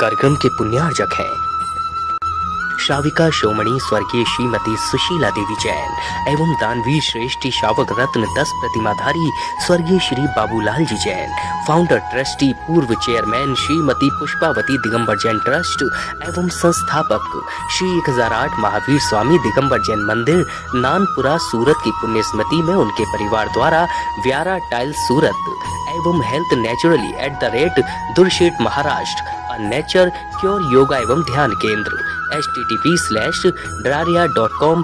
कार्यक्रम के पुण्यार्जक हैं। श्राविका शोमणी, स्वर्गीय श्रीमती सुशीला देवी जैन एवं दानवीर श्रेष्ठी शावक रत्न दस प्रतिमाधारी स्वर्गीय श्री बाबूलाल जी जैन फाउंडर ट्रस्टी पूर्व चेयरमैन श्रीमती पुष्पावती दिगंबर जैन ट्रस्ट एवं संस्थापक श्री 1008 महावीर स्वामी दिगंबर जैन मंदिर, नानपुरा सूरत की पुण्य स्मृति में उनके परिवार द्वारा व्यारा टाइल सूरत एवं health naturally at the rate दुर्शेट Maharashtra nature cure yoga एवं ध्यान केंद्र। H T T P slash डरारिया dot com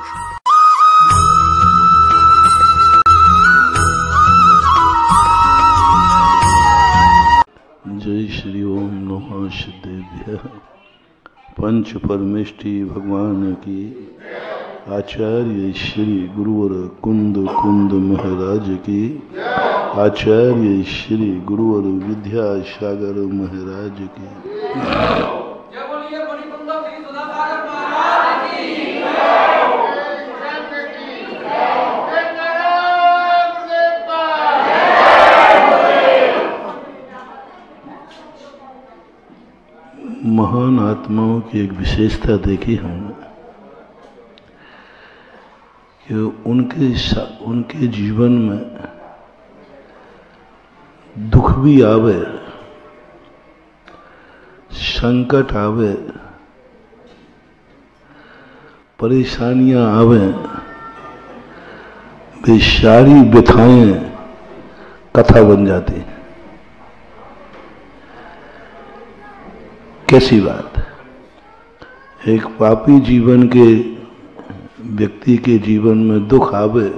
जय श्री ओम नमः सिद्धेभ्य पंच परमेष्टि भगवान की। आचार्य श्री गुरुवर कुंद कुंद महाराज की। आचार्य श्री गुरुवर विद्यासागर महाराज की। महान आत्माओं की एक विशेषता देखी हमने। कि उनके उनके जीवन में दुख भी आवे, संकट आवे, परेशानियाँ आवे वे सारी व्यथाएँ कथा बन जाती हैं। कैसी बात? एक पापी जीवन के व्यक्ति के जीवन में दुख आवे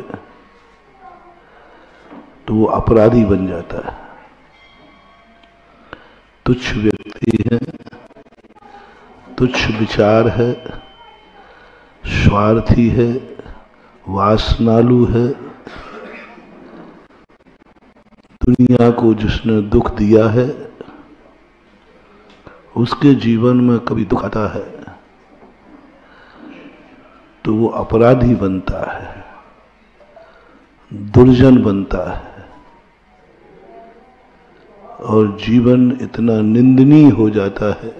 तो वो अपराधी बन जाता है। तुच्छ व्यक्ति है, तुच्छ विचार है, स्वार्थी है, वासनालु है। दुनिया को जिसने दुख दिया है, उसके जीवन में कभी दुख आता है। तो वो अपराधी बनता है, दुर्जन बनता है। और जीवन इतना निंदनीय हो जाता है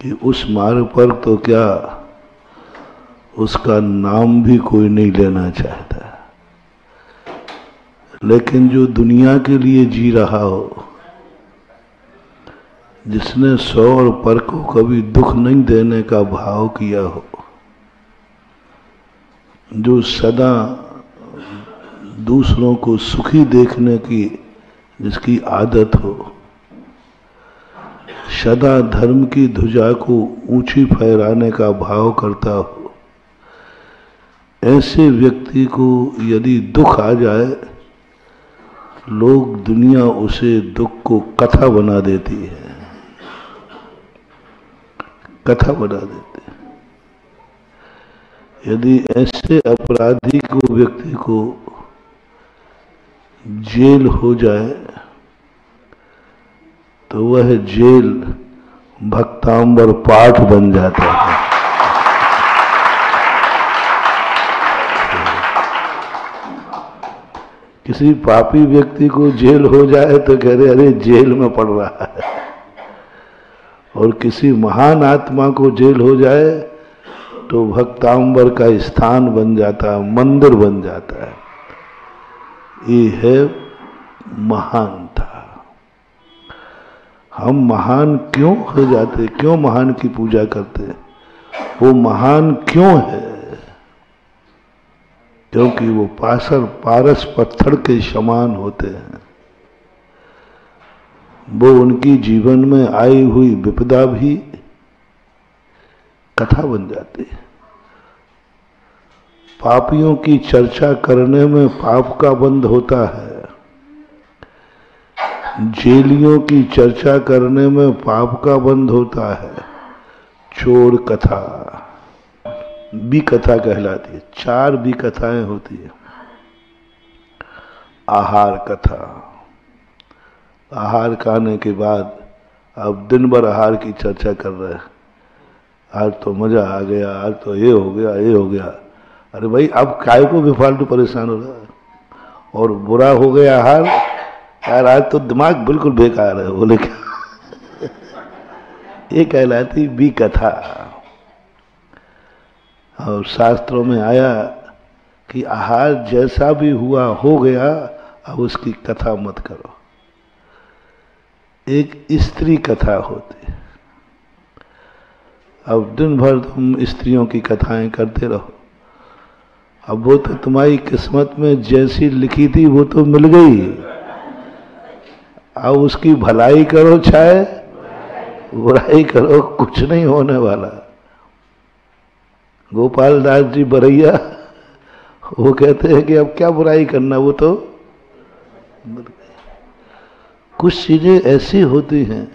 कि उस मार्ग पर तो क्या उसका नाम भी कोई नहीं लेना चाहता। लेकिन जो दुनिया के लिए जी रहा हो जिसने सौ और पर को कभी दुख नहीं देने का भाव किया हो। जो सदा दूसरों को सुखी देखने की जिसकी आदत हो। सदा धर्म की ध्वजा को ऊँची फहराने का भाव करता हो। ऐसे व्यक्ति को यदि दुख आ जाए, लोग दुनिया उसे दुख को कथा बना देती है। कथा बना देते यदि ऐसे अपराधी को, व्यक्ति को जेल हो जाए तो वह जेल भक्तांबर पाठ बन जाता है। किसी पापी व्यक्ति को जेल हो जाए तो कह रहे, अरे, जेल में पड़ रहा है। और किसी महान आत्मा को जेल हो जाए तो भक्तांबर का स्थान बन जाता है, मंदिर बन जाता है। ये है महान था हम महान क्यों हो जाते, क्यों महान की पूजा करते? वो महान क्यों है? क्योंकि वो पासर पारस पत्थर के समान होते हैं। वो उनकी जीवन में आई हुई विपदा भी कथा बन जाती है। पापियों की चर्चा करने में पाप का बंध होता है। जेलियों की चर्चा करने में पाप का बंध होता है। चोर कथा। बी कथा कहलाती है। चार बी कथाएँ होती है। आहार कथा। आहार खाने के बाद अब दिन भर आहार की चर्चा कर रहे हैं। आज तो मज़ा आ गया, आज तो ये हो गया, ये हो गया। अरे भाई, अब काय को भी फालतू परेशान हो रहा है। और बुरा हो गया आहार, यार आज तो दिमाग बिल्कुल बेकार है, बोले क्या? ये कहलाती बी कथा और शास्त्रों में आया कि आहार जैसा भी हुआ, हो गया, अब उसकी कथा मत करो। एक स्त्री कथा होती है। अब दिन भर तुम स्त्रियों की कथाएँ करते रहो। अब वो तो तुम्हारी किस्मत में जैसी लिखी थी, वो तो मिल गई। अब उसकी भलाई करो चाहे, बुराई करो, कुछ नहीं होने वाला। गोपाल दास जी बरैया, वो कहते हैं कि अब क्या बुराई करना, वो तो कुछ चीज़ें ऐसी होती हैं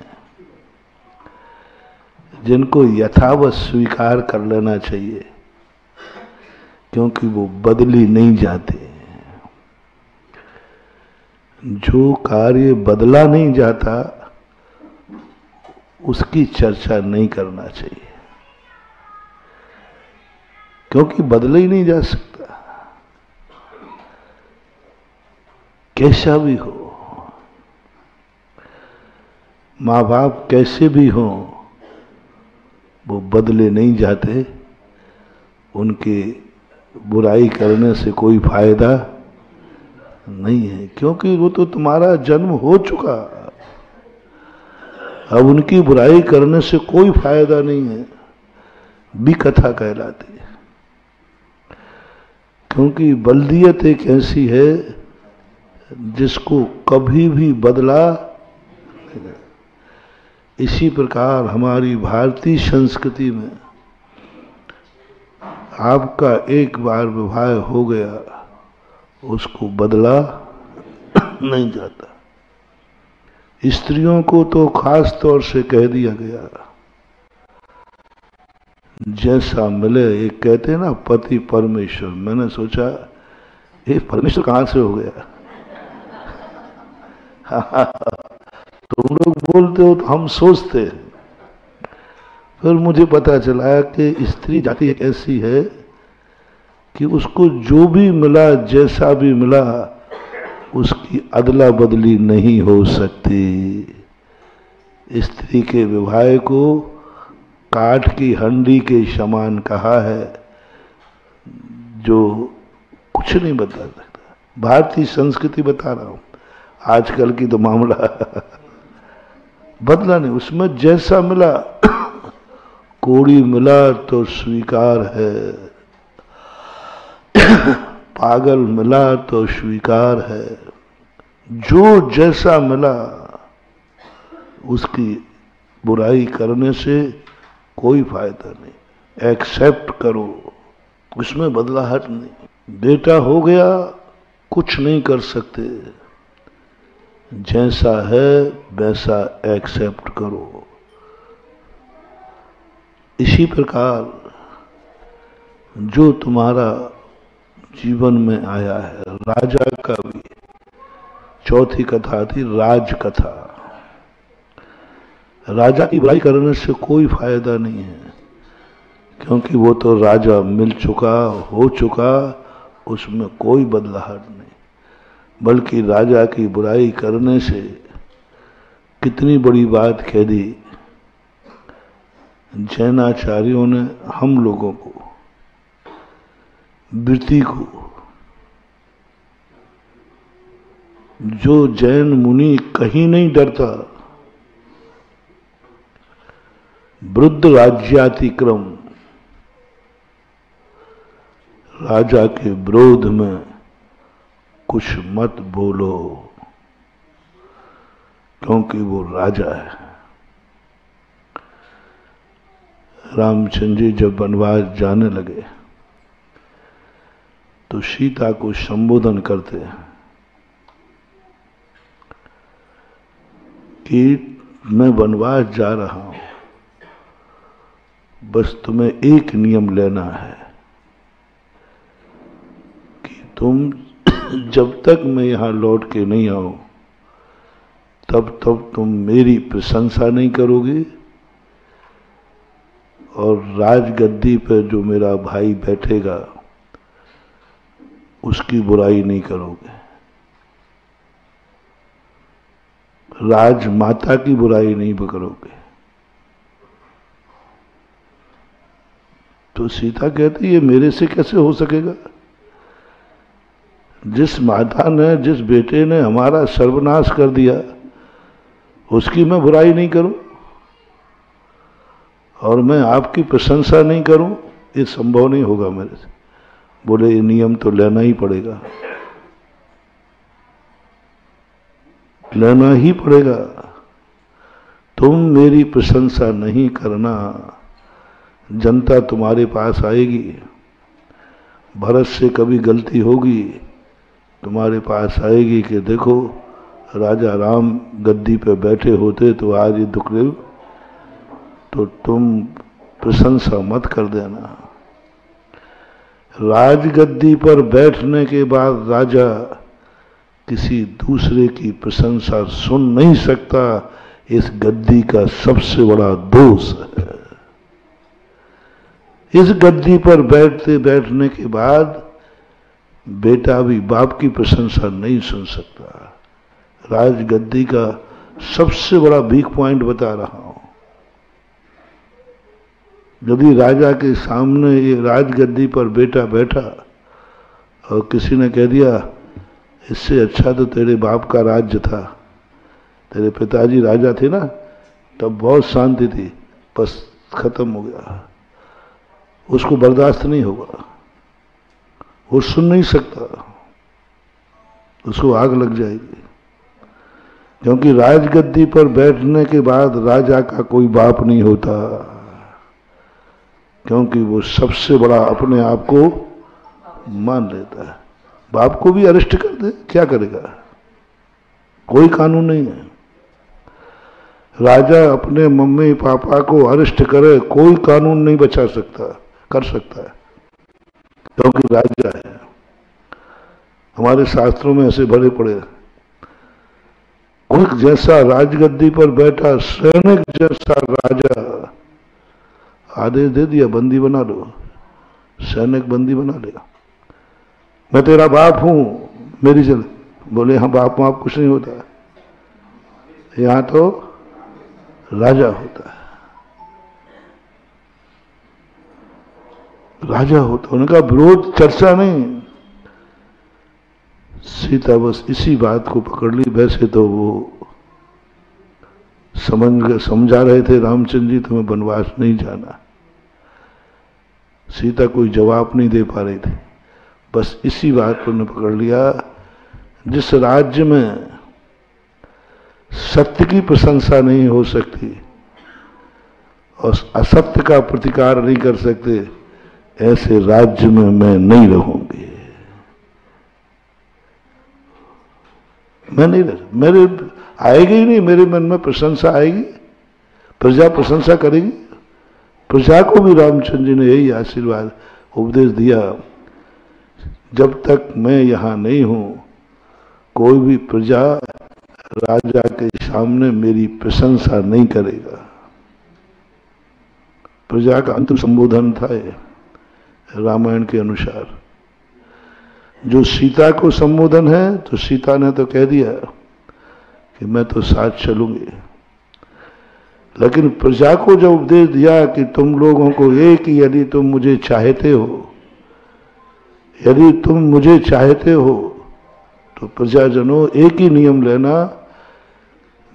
जिनको यथावत स्वीकार कर लेना चाहिए, क्योंकि वो बदली नहीं जाते। जो कार्य बदला नहीं जाता, उसकी चर्चा नहीं करना चाहिए। क्योंकि बदला ही नहीं जा सकता। कैसा भी हो माँ बाप कैसे भी हों, वो बदले नहीं जाते। उनके बुराई करने से कोई फ़ायदा नहीं है, क्योंकि वो तो तुम्हारा जन्म हो चुका। अब उनकी बुराई करने से कोई फ़ायदा नहीं है, भी कथा कहलाती है। क्योंकि बल्दियत एक ऐसी है, जिसको कभी भी बदला इसी प्रकार हमारी भारतीय संस्कृति में आपका एक बार विवाह हो गया, उसको बदला नहीं जाता। स्त्रियों को तो खास तौर से कह दिया गया, जैसा मिले ये कहते ना, पति परमेश्वर। मैंने सोचा, ये परमेश्वर कहाँ से हो गया? तुम लोग बोलते हो तो हम सोचते हैं। फिर मुझे पता चला कि स्त्री जाति एक ऐसी है कि उसको जो भी मिला, जैसा भी मिला, उसकी अदला बदली नहीं हो सकती। स्त्री के विवाह को काठ की हंडी के समान कहा है, जो कुछ नहीं बता सकता। भारतीय संस्कृति बता रहा हूँ। आजकल की तो मामला बदला नहीं, उसमें जैसा मिला, कोड़ी मिला तो स्वीकार है। पागल मिला तो स्वीकार है। जो जैसा मिला, उसकी बुराई करने से कोई फ़ायदा नहीं। एक्सेप्ट करो, उसमें बदलाहट नहीं। बेटा हो गया, कुछ नहीं कर सकते। जैसा है, वैसा एक्सेप्ट करो। इसी प्रकार, जो तुम्हारा जीवन में आया है, राजा का भी। चौथी कथा थी राज कथा राजा की बुराई करने से कोई फ़ायदा नहीं है, क्योंकि वो तो राजा मिल चुका, हो चुका, उसमें कोई बदलाहट नहीं। बल्कि राजा की बुराई करने से कितनी बड़ी बात कह दी। जैनाचार्यों ने हम लोगों को वृत्ति को, जो जैन मुनि कहीं नहीं डरता, वृद्ध राज्यातिक्रम, राजा के विरोध में कुछ मत बोलो, क्योंकि वो राजा है। रामचंद्र जी जब वनवास जाने लगे तो सीता को संबोधन करते हैं कि मैं वनवास जा रहा हूँ, बस तुम्हें एक नियम लेना है कि तुम जब तक मैं यहाँ लौट के नहीं आऊ, तब तब तुम मेरी प्रशंसा नहीं करोगे। और राजगद्दी पर जो मेरा भाई बैठेगा, उसकी बुराई नहीं करोगे। राजमाता की बुराई नहीं करोगे तो सीता कहती है, मेरे से कैसे हो सकेगा? जिस माता ने, जिस बेटे ने हमारा सर्वनाश कर दिया, उसकी मैं बुराई नहीं करूँ? और मैं आपकी प्रशंसा नहीं करूँ? ये संभव नहीं होगा मेरे से। बोले, ये नियम तो लेना ही पड़ेगा। लेना ही पड़ेगा। तुम मेरी प्रशंसा नहीं करना। जनता तुम्हारे पास आएगी। भरत से कभी गलती होगी। तुम्हारे पास आएगी कि देखो, राजा राम गद्दी पे बैठे होते तो आज ये दुख तो तुम प्रशंसा मत कर देना। राजगद्दी पर बैठने के बाद राजा किसी दूसरे की प्रशंसा सुन नहीं सकता। इस गद्दी का सबसे बड़ा दोष है। इस गद्दी पर बैठते बैठने के बाद बेटा भी बाप की प्रशंसा नहीं सुन सकता। राजगद्दी का सबसे बड़ा वीक पॉइंट बता रहा हूँ। यदि राजा के सामने ये राजगद्दी पर बेटा बैठा और किसी ने कह दिया, इससे अच्छा तो तेरे बाप का राज्य था। तेरे पिताजी राजा थे ना, तब बहुत शांति थी, बस खत्म हो गया। उसको बर्दाश्त नहीं होगा। वो सुन नहीं सकता। उसको आग लग जाएगी। क्योंकि राजगद्दी पर बैठने के बाद राजा का कोई बाप नहीं होता। क्योंकि वो सबसे बड़ा अपने आप को मान लेता है। बाप को भी अरेस्ट कर दे, क्या करेगा? कोई कानून नहीं है। राजा अपने मम्मी पापा को अरेस्ट करे, कोई कानून नहीं बचा सकता, कर सकता है। क्योंकि राजा है। हमारे शास्त्रों में ऐसे भरे पड़े कोई जैसा राजगद्दी पर बैठा, सैनिक जैसा राजा, आदेश दे दिया, बंदी बना लो। सैनिक बंदी बना लिया मैं तेरा बाप हूँ, मेरी चल बोले हाँ बाप बाप कुछ नहीं होता। यहाँ तो राजा होता है। राजा होता उनका विरोध, चर्चा नहीं। सीता बस इसी बात को पकड़ ली। वैसे तो वो समझ, समझा रहे थे रामचंद्र जी, तुम्हें वनवास नहीं जाना। सीता कोई जवाब नहीं दे पा रही थी। बस इसी बात पर उन्हें पकड़ लिया, जिस राज्य में सत्य की प्रशंसा नहीं हो सकती और असत्य का प्रतिकार नहीं कर सकते ऐसे राज्य में मैं नहीं रहूँगी। मैं नहीं रह, मेरे, आएगी ही नहीं, मेरे मन में प्रशंसा आएगी। प्रजा प्रशंसा करेगी। प्रजा को भी रामचंद्र जी ने यही आशीर्वाद, उपदेश दिया, जब तक मैं यहाँ नहीं हूँ, कोई भी प्रजा राजा के सामने मेरी प्रशंसा नहीं करेगा। प्रजा का अंतिम संबोधन था ये। रामायण के अनुसार। जो सीता को संबोधन है तो सीता ने तो कह दिया कि मैं तो साथ चलूँगी। लेकिन प्रजा को जब उपदेश दिया कि तुम लोगों को एक यदि तुम मुझे चाहते हो, यदि तुम मुझे चाहते हो तो प्रजाजनों एक ही नियम लेना,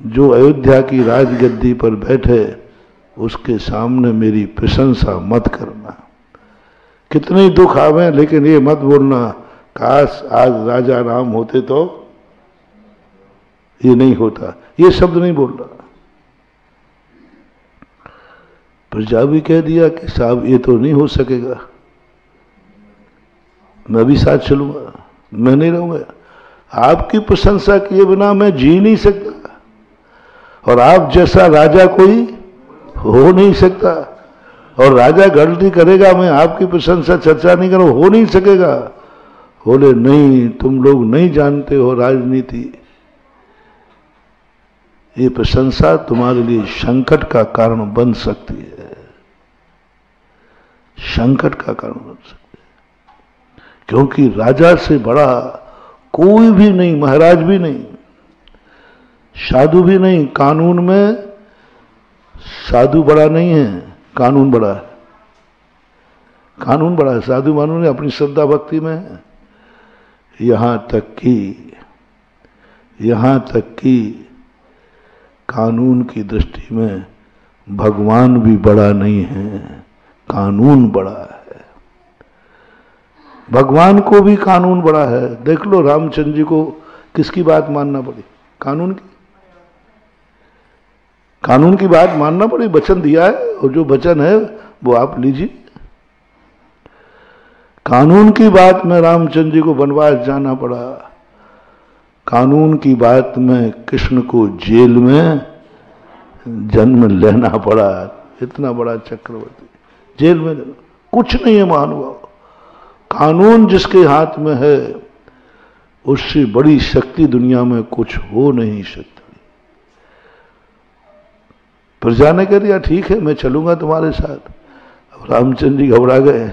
जो अयोध्या की राजगद्दी पर बैठे, उसके सामने मेरी प्रशंसा मत करना। कितने दुख आवे, लेकिन ये मत बोलना, काश आज राजा राम होते तो ये नहीं होता। ये शब्द नहीं बोल रहा प्रजा भी कह दिया कि साहब, ये तो नहीं हो सकेगा। मैं भी साथ चलूँगा, मैं नहीं रहूँगा। आपकी प्रशंसा किए बिना मैं जी नहीं सकता। और आप जैसा राजा कोई हो नहीं सकता। और राजा गलती करेगा, मैं आपकी प्रशंसा चर्चा नहीं करूँ, हो नहीं सकेगा। बोले, नहीं, तुम लोग नहीं जानते हो राजनीति। ये प्रशंसा तुम्हारे लिए संकट का कारण बन सकती है। संकट का कारण बन सकती है। क्योंकि राजा से बड़ा कोई भी नहीं, महाराज भी नहीं, साधु भी नहीं, कानून में साधु बड़ा नहीं है। कानून बड़ा है। कानून बड़ा है। साधु मानू ने अपनी श्रद्धा भक्ति में यहाँ तक कि, यहाँ तक कि कानून की दृष्टि में भगवान भी बड़ा नहीं है, कानून बड़ा है। भगवान को भी कानून बड़ा है। देख लो रामचंद्र जी को किसकी बात मानना पड़ी? कानून की? कानून की बात मानना पड़ी, वचन दिया है, और जो वचन है, वो आप लीजिए। कानून की बात में रामचंद्र जी को वनवास जाना पड़ा। कानून की बात में कृष्ण को जेल में जन्म लेना पड़ा। इतना बड़ा चक्रवर्ती, जेल में कुछ नहीं है महानुभाव कानून जिसके हाथ में है, उससे बड़ी शक्ति दुनिया में कुछ हो नहीं सकती। प्रजा ने कह दिया, ठीक है, मैं चलूँगा तुम्हारे साथ. अब रामचंद्र जी घबरा गए।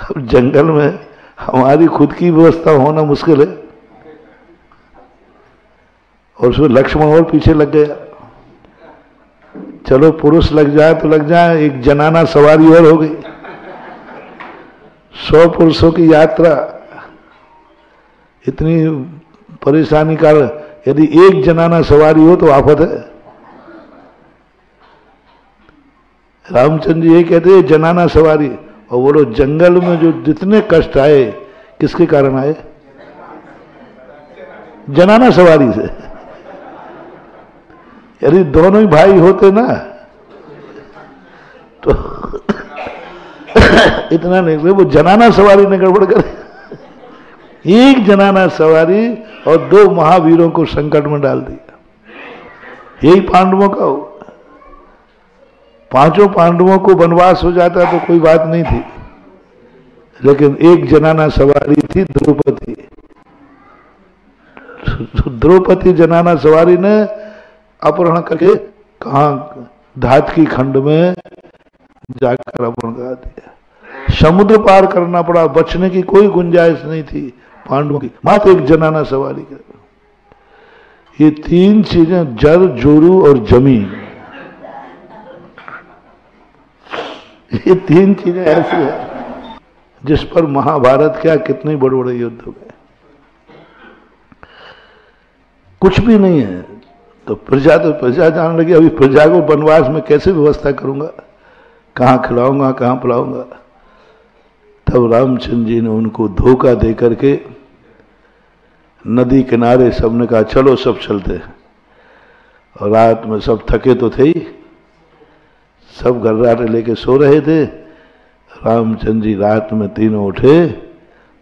अब जंगल में हमारी खुद की व्यवस्था होना मुश्किल है। और उसमें लक्ष्मण और पीछे लग गया। चलो, पुरुष लग जाए तो लग जाए, एक जनाना सवारी और हो गई। सौ पुरुषों की यात्रा। इतनी परेशानी का यदि एक जनाना सवारी हो तो आफत है। रामचंद्र जी ये कहते हैं, जनाना सवारी। और बोलो, जंगल में जो जितने कष्ट आए, किसके कारण आए? जनाना सवारी से। यदि दोनों ही भाई होते ना तो इतना नहीं, वो जनाना सवारी ने गड़बड़ करे। एक जनाना सवारी और दो महावीरों को संकट में डाल दिया। यही पांडवों का हो पाँचों पांडवों को वनवास हो जाता तो कोई बात नहीं थी। लेकिन एक जनाना सवारी थी, द्रौपदी। द्रौपदी जनाना सवारी ने अपहरण करके कहा धात की खंड में जाकर अपहरण करा दिया। समुद्र पार करना पड़ा, बचने की कोई गुंजाइश नहीं थी। पांडवों की। मात्र एक जनाना सवारी कर। ये तीन चीज़ें जर जोरू और ज़मीन। ये तीन चीज़ें ऐसी है जिस पर महाभारत क्या कितने बड़े बड़े युद्ध हो गए कुछ भी नहीं है। तो प्रजा तो प्रजा जान लगी, अभी प्रजा को वनवास में कैसे व्यवस्था करूँगा? कहाँ खिलाऊँगा, कहाँ पिलाऊँगा? तब रामचंद्र जी ने उनको धोखा दे करके नदी किनारे सबने कहा, चलो सब चलते और रात में सब थके तो थे ही। सब घर्राटे लेके सो रहे थे। रामचंद्र जी रात में तीनों उठे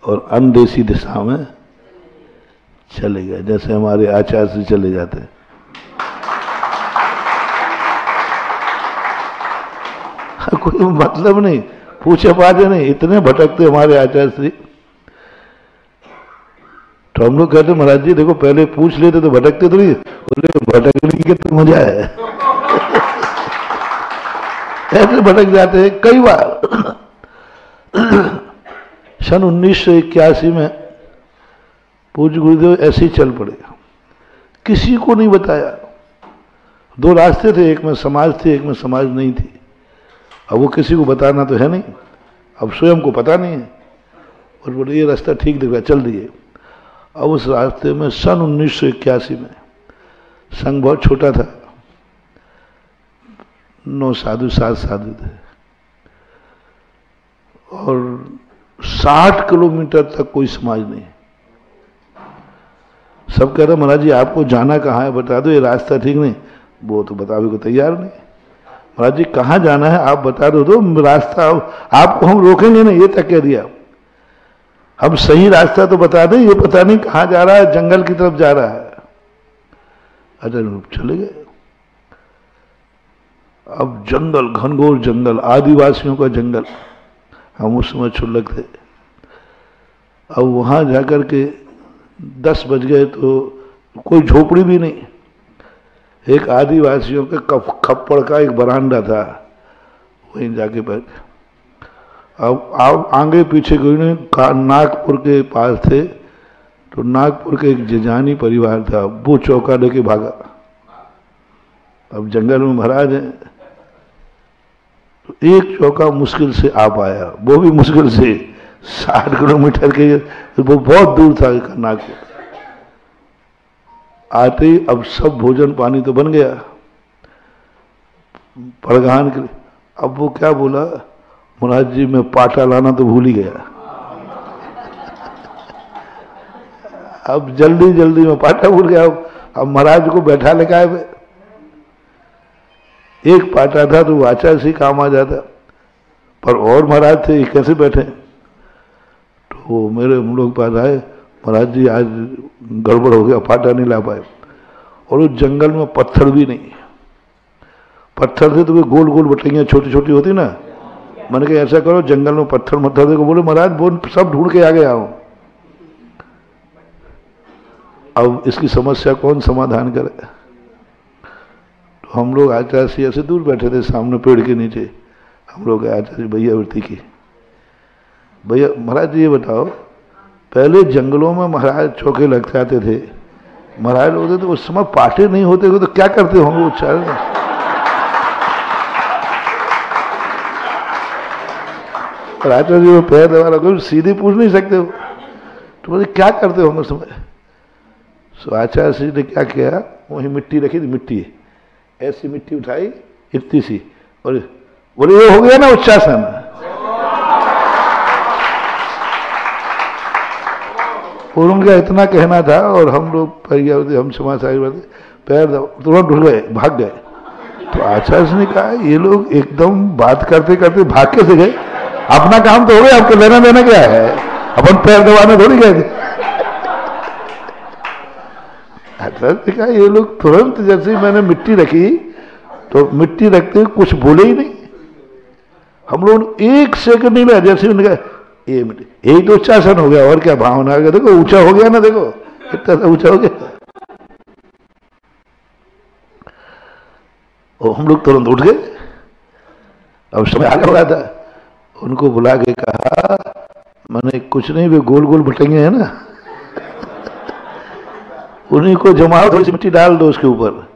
और अनदेसी दिशा में चले गए, जैसे हमारे आचार्य से चले जाते कोई मतलब नहीं पूछे पाछे नहीं, इतने भटकते हमारे आचार्य श्री तो हम लोग कहते महाराज जी, देखो, पहले पूछ लेते तो भटकते तो नहीं बोले, भटकने की तो मज़ा है। ऐसे भटक जाते हैं कई बार। सन उन्नीस सौ इक्यासी में पूज गुरुदेव ऐसे ही चल पड़े। किसी को नहीं बताया। दो रास्ते थे, एक में समाज थे, एक में समाज नहीं थी। अब वो किसी को बताना तो है नहीं। अब स्वयं को पता नहीं है। और बोले, ये रास्ता ठीक दिख रहा चल दिए। अब उस रास्ते में सन उन्नीस सौ इक्यासी में संघ बहुत छोटा था। नौ साधु, सात साधु थे। और साठ किलोमीटर तक कोई समाज नहीं। सब कह रहे, महाराज जी, आपको जाना कहाँ है? बता दो, ये रास्ता ठीक नहीं। वो तो बतावे को तैयार नहीं। महाराज जी, कहाँ जाना है? आप बता दो तो रास्ता आपको हम रोकेंगे नहीं। ये तक कह दिया। हम सही रास्ता तो बता दें, ये पता नहीं कहाँ जा रहा है, जंगल की तरफ़ जा रहा है। अरे चले गए। अब जंगल, घनघोर जंगल, आदिवासियों का जंगल, हम उस समय छुल्लक थे। अब वहाँ जाकर के दस बज गए तो कोई झोपड़ी भी नहीं। एक आदिवासियों के खप्पड़ का एक बरांडा था, वहीं जाके बैठ अब आप आगे पीछे नहीं। नागपुर के पास थे तो नागपुर के एक जजानी परिवार था, वो चौका लेके भागा। अब जंगल में महाराज है तो एक चौका मुश्किल से आ पाया। वो भी मुश्किल से, साठ किलोमीटर के, वो बहुत दूर था नागपुर। आते ही अब सब भोजन पानी तो बन गया। पड़गान के अब वो क्या बोला? महाराज जी, मैं पाटा लाना तो भूल ही गया। अब जल्दी जल्दी में पाटा भूल गया। अब महाराज को बैठा लेकर आए एक पाटा था तो वो आचार से काम आ जाता। पर और महाराज थे कैसे बैठे? तो मेरे हम लोग पास आए। महाराज जी, आज गड़बड़ हो गया फाटा नहीं ला पाए। और उस जंगल में पत्थर भी नहीं। पत्थर से तो वे गोल गोल बटैया छोटी छोटी होती ना। मैंने कहा, ऐसा करो, जंगल में पत्थर मत्थर देखो। बोले, महाराज, वो सब ढूंढ के आ गया हूँ। अब इसकी समस्या कौन समाधान करे? तो हम लोग आचार्य से ऐसे दूर बैठे थे, सामने पेड़ के नीचे। हम लोग आचार्य भैया वृत्ति की। भैया, महाराज, ये बताओ, पहले जंगलों में महाराज चौके लग जाते थे। महाराज होते तो उस समय पाटे नहीं होते तो क्या करते होंगे उच्चारण? आचार्य जी वो पैर दबा रखो सीधी पूछ नहीं सकते हो। तो बोले, क्या करते होंगे उस समय सो आचार्य जी ने क्या किया? वही मिट्टी रखी थी, मिट्टी। ऐसी मिट्टी उठाई, इतनी सी। और बोले, ये हो गया ना उच्चासन। और उनका इतना कहना था और हम लोग परिवार हम समाज पैर तुरंत ढुल गए, भाग गए। तो आचार्य ने कहा, ये लोग एकदम बात करते करते भाग के से गए। अपना काम तो हो गया, आपको लेना देना क्या है? अपन पैर दबाने थोड़ी गए थे। ने कहा ये लोग तुरंत जैसे ही मैंने मिट्टी रखी तो मिट्टी रखते हुए कुछ बोले ही नहीं। हम लोग एक सेकंड नहीं लिया जैसे उन्होंने कहा, ये मिट्टी, यही तो उच्चासन हो गया, और क्या भावना आ गया? देखो, ऊँचा हो गया ना, देखो, इतना सा ऊँचा हो गया। और हम लोग तुरंत उठ गए। अब समय आगे हो था। उनको बुला के कहा, मैंने कुछ नहीं, वे गोल गोल भटकेंगे है ना? उन्हीं को जमाओ थोड़ी मिट्टी डाल दो उसके ऊपर।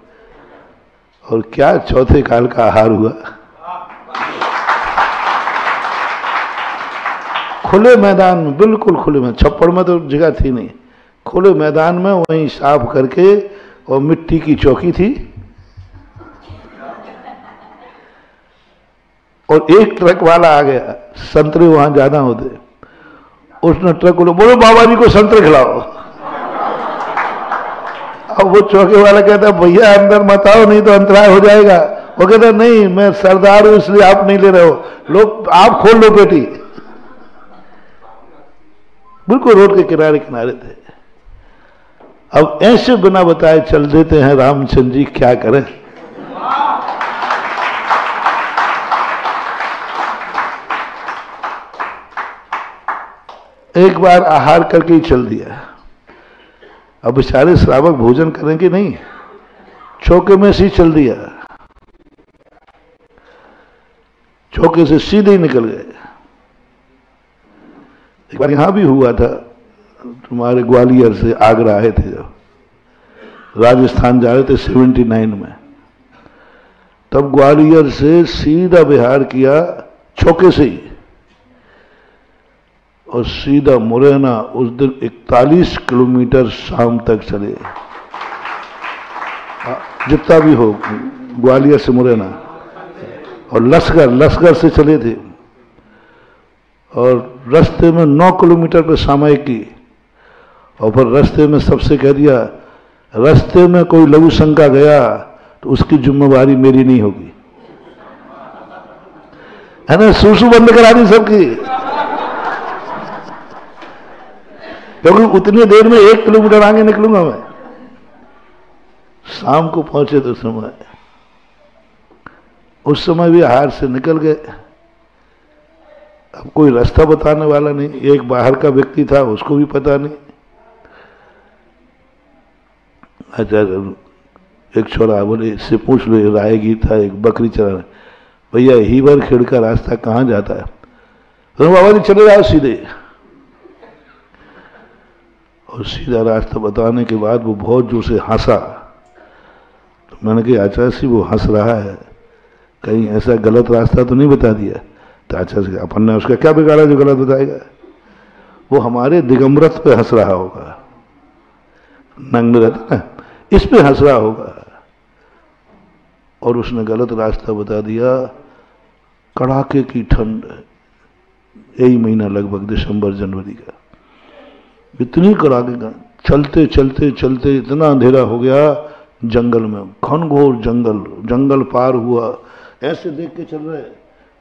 और क्या चौथे काल का आहार हुआ? खुले मैदान में, बिल्कुल खुले में छप्पड़ में तो जगह थी नहीं। खुले मैदान में वहीं साफ़ करके, और मिट्टी की चौकी थी। और एक ट्रक वाला आ गया, संतरे वहाँ ज़्यादा होते। उसने ट्रक को बोलो बाबा जी को संतरे खिलाओ। अब वो चौके वाला कहता, भैया, अंदर मत आओ, नहीं तो अंतराय हो जाएगा। वो कहता, नहीं, मैं सरदार हूँ, इसलिए आप नहीं ले रहे हो। लोग, आप खोल लो बेटी बिल्कुल रोड के किनारे किनारे थे। अब ऐसे बिना बताए चल देते हैं, रामचंद्र जी, क्या करें? एक बार आहार करके ही चल दिया। अब बेचारे श्रावक भोजन करेंगे नहीं। चौके में से चल दिया। चौके से सीधे ही निकल गए। एक बार यहाँ भी हुआ था। तुम्हारे ग्वालियर से आगरा आए थे जब। राजस्थान जा रहे थे सेवेंटी नाइन में। तब ग्वालियर से सीधा बिहार किया चौके से ही। और सीधा मुरैना उस दिन 41 किलोमीटर शाम तक चले। जितना भी हो, ग्वालियर से मुरैना। और लश्कर लश्कर से चले थे। और रास्ते में 9 किलोमीटर पे सामायिक की। और फिर रास्ते में सबसे कह दिया, रास्ते में कोई लघु शंका गया तो उसकी जिम्मेवारी मेरी नहीं होगी। है ना सूसू बंद करा दी सबकी। क्योंकि उतनी देर में एक किलोमीटर आगे निकलूँगा मैं। शाम को पहुँचे तो समय। उस समय भी हार से निकल गए। अब कोई रास्ता बताने वाला नहीं। एक बाहर का व्यक्ति था, उसको भी पता नहीं। अच्छा एक छोरा बोले, इससे पूछ लो रायगीर था, एक बकरी चला भैया हीवर खेड़ का रास्ता कहाँ जाता है? तो बाबा जी चले जाओ सीधे। और सीधा रास्ता बताने के बाद वो बहुत ज़ोर से हंसा। तो मैंने कहा, आचार्य सी वो हंस रहा है। कहीं ऐसा गलत रास्ता तो नहीं बता दिया? तो आचार्य से अपन ने उसका क्या बिगाड़ा जो गलत बताएगा? वो हमारे दिगंबरत पे हंस रहा होगा। नंग रहता ना, इस पे हंस रहा होगा। और उसने गलत रास्ता बता दिया, कड़ाके की ठंड। यही महीना लगभग दिसंबर जनवरी का। इतनी कड़ाके चलते चलते चलते इतना अंधेरा हो गया, जंगल में। घनघोर जंगल जंगल पार हुआ। ऐसे देख के चल रहे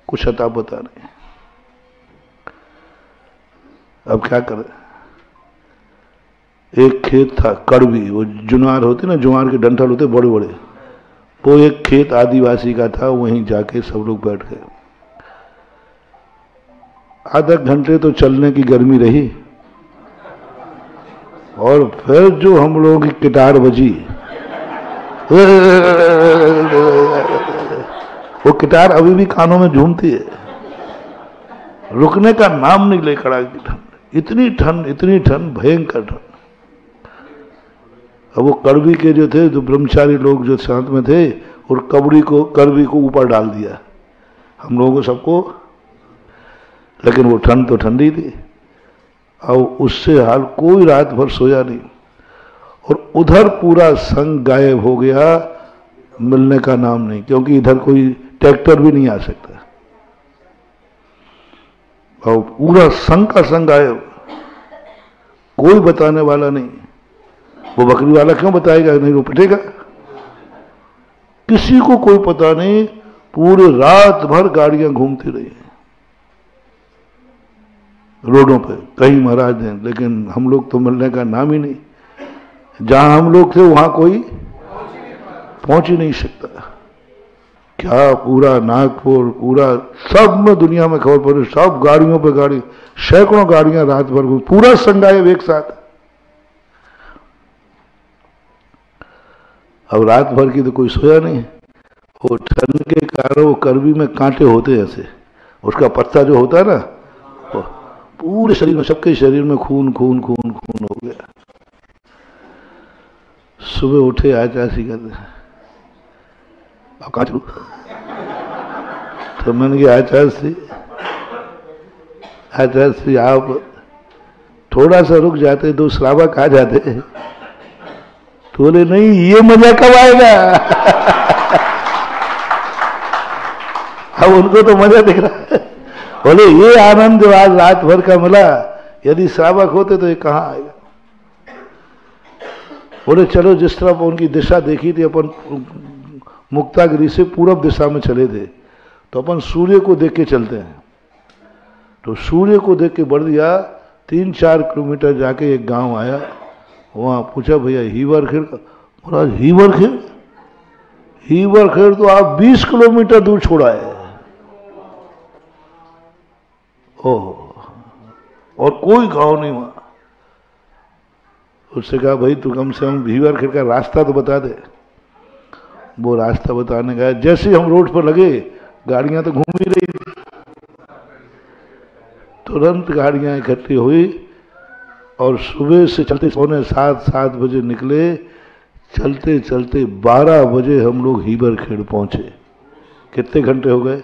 कुछ अता पता नहीं अब क्या करें? एक खेत था, कड़वी, वो जुनार होते ना, जुआर के डंठल होते बड़े बड़े वो एक खेत आदिवासी का था, वहीं जाके सब लोग बैठ गए। आधा घंटे तो चलने की गर्मी रही। और फिर जो हम लोगों की किटार बजी, वो किटार अभी भी कानों में झूमती है। रुकने का नाम नहीं ले खड़ा की ठंड। इतनी ठंड इतनी ठंड, भयंकर ठंड। अब वो कड़वी के जो थे, जो ब्रह्मचारी लोग जो साथ में थे, और कबड़ी को, कड़वी को ऊपर डाल दिया। हम लोगों को सबको, लेकिन वो ठंड तो ठंडी थी। और उससे हाल कोई रात भर सोया नहीं। और उधर पूरा संग गायब हो गया, मिलने का नाम नहीं, क्योंकि इधर कोई ट्रैक्टर भी नहीं आ सकता। और पूरा संग का संग गायब। कोई बताने वाला नहीं। वो बकरी वाला क्यों बताएगा? नहीं वो पिटेगा। किसी को कोई पता नहीं, पूरे रात भर गाड़ियाँ घूमती रही। रोडों पे। कहीं महाराज हैं, लेकिन हम लोग तो मिलने का नाम ही नहीं। जहाँ हम लोग थे, वहाँ कोई पहुँच ही नहीं सकता। क्या पूरा नागपुर, पूरा सब में दुनिया में खबर पड़ी, सब गाड़ियों पे गाड़ी, सैकड़ों गाड़ियाँ रात भर घूम, पूरा संगायब एक साथ। अब रात भर की तो कोई सोया नहीं। वो ठंड के कारण वो करवी में कांटे होते हैं ऐसे। उसका पत्ता जो होता है ना पूरे शरीर में, सबके शरीर में खून खून खून खून हो गया। सुबह उठे आचासी कहते अब कहा चलू? तो मैंने कहा आचार्य से आचार्य आप थोड़ा सा रुक जाते तो श्रावक आ जाते तो बोले, नहीं, ये मज़ा कब आएगा? अब उनको तो मज़ा दिख रहा है। बोले, ये आनंद जो आज रात भर का मिला। यदि श्रावक होते तो ये कहाँ आएगा? बोले, चलो, जिस तरह उनकी दिशा देखी थी, अपन मुक्तागिरी से पूरब दिशा में चले थे। तो अपन सूर्य को देख के चलते हैं। तो सूर्य को देख के बढ़ दिया। तीन चार किलोमीटर जाके एक गाँव आया। वहाँ पूछा, भैया, हीवर खेर का बोला हीवर खेर? हीवर खेर तो आप 20 किलोमीटर दूर छोड़ा है। ओह, और कोई गाँव नहीं वहाँ उससे कहा, भाई, तू कम से कम हीवर खेर का रास्ता तो बता दे। वो रास्ता बताने गया, जैसे हम रोड पर लगे, गाड़ियाँ तो घूम ही रही तुरंत गाड़ियाँ इकट्ठी हुई और सुबह से चलते सोने सात सात बजे निकले। चलते चलते बारह बजे हम लोग हीबर खेड़ पहुँचे। कितने घंटे हो गए?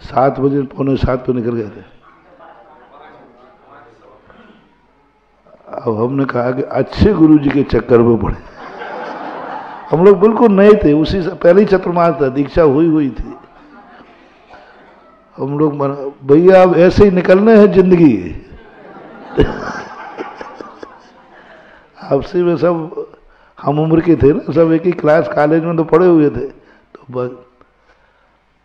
सात बजे पौने सात पे निकल गए थे। अब हमने कहा कि अच्छे गुरु जी के चक्कर में पड़े। हम लोग बिल्कुल नए थे, उसी से पहले ही चतुर्मास था, दीक्षा हुई हुई थी। हम लोग भैया, अब ऐसे ही निकलने हैं ज़िंदगी। आपसे में सब, हम उम्र के थे ना, सब एक ही क्लास कॉलेज में तो पढ़े हुए थे। तो बस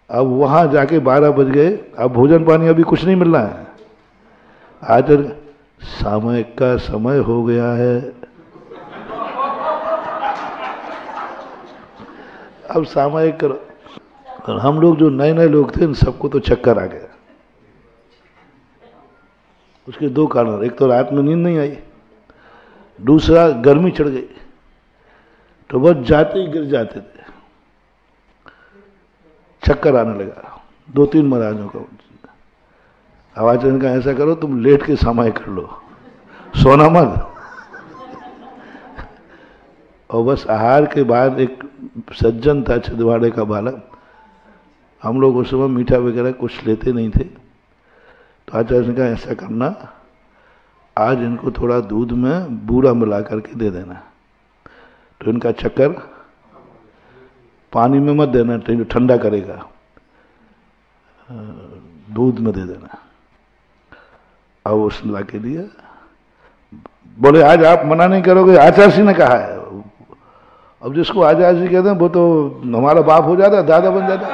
अब वहाँ जाके बारह बज गए। अब भोजन पानी अभी कुछ नहीं मिलना है। आज सामयिक का समय हो गया है। अब सामयिक करो। और हम लोग जो नए नए लोग थे, इन सबको तो चक्कर आ गया। उसके दो कारण। एक तो रात में नींद नहीं आई। दूसरा, गर्मी चढ़ गई। तो बस जाते ही गिर जाते थे। चक्कर आने लगा। दो तीन महाराजों का आवाज़ का ऐसा करो, तुम लेट के समय कर लो। सोना मत। और बस आहार के बाद एक सज्जन था, छिदवाड़े का बालक। हम लोग उस समय मीठा वगैरह कुछ लेते नहीं थे। तो आचार्य ने कहा, ऐसा करना, आज इनको थोड़ा दूध में बूरा मिला करके दे देना। तो इनका चक्कर पानी में मत देना ठंडा करेगा। दूध में दे देना। अब उसने ला के दिया बोले, आज आप मना नहीं करोगे? आचार्य ने कहा है। अब जिसको आचार्य कहते हैं, वो तो हमारा बाप हो जाता है दादा बन जाता।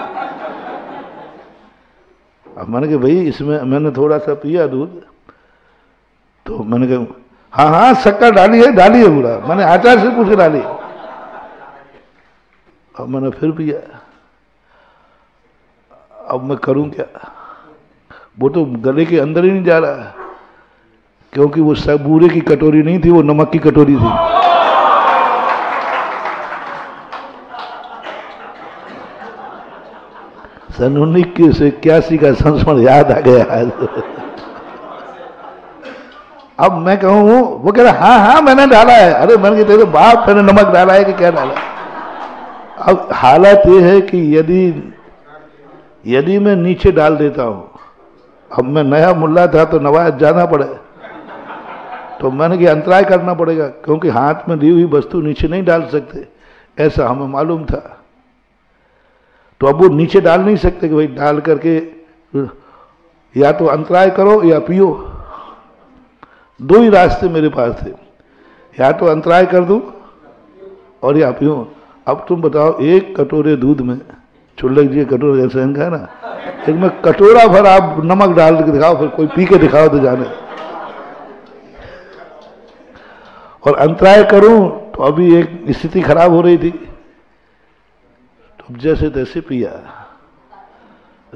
अब मैंने कहा, भाई, इसमें मैंने थोड़ा सा पिया दूध। तो मैंने कहा हाँ हाँ शक्कर डाली है डाली है पूरा। मैंने आचार्य से पूछ डाली। अब मैंने फिर पिया अब मैं करूँ क्या? वो तो गले के अंदर ही नहीं जा रहा क्योंकि वो सब बूरे की कटोरी नहीं थी, वो नमक की कटोरी थी। सन उन्नीस सौ इक्यासी का संस्मरण याद आ गया अब मैं कहूँ, वो कह रहा हाँ हाँ मैंने डाला है। अरे, मैंने तेरे बाप, मैंने नमक डाला है कि क्या डाला अब हालत ये है कि यदि यदि मैं नीचे डाल देता हूँ, अब मैं नया मुल्ला था तो नवाज़ जाना पड़े तो मैंने कि अंतराय करना पड़ेगा, क्योंकि हाथ में दी हुई वस्तु नीचे नहीं डाल सकते, ऐसा हमें मालूम था। तो अब वो नीचे डाल नहीं सकते कि भाई डाल करके, या तो अंतराय करो या पियो। दो ही रास्ते मेरे पास थे, या तो अंतराय कर दू और या पियो अब तुम बताओ, एक कटोरे दूध में, चुल्लक जी कटोरे जैसे इनका है ना एक में कटोरा भर आप नमक डाल के दिखाओ, फिर कोई पी के दिखाओ तो जाने। और अंतराय करूँ तो अभी एक स्थिति खराब हो रही थी। तो जैसे तैसे पिया।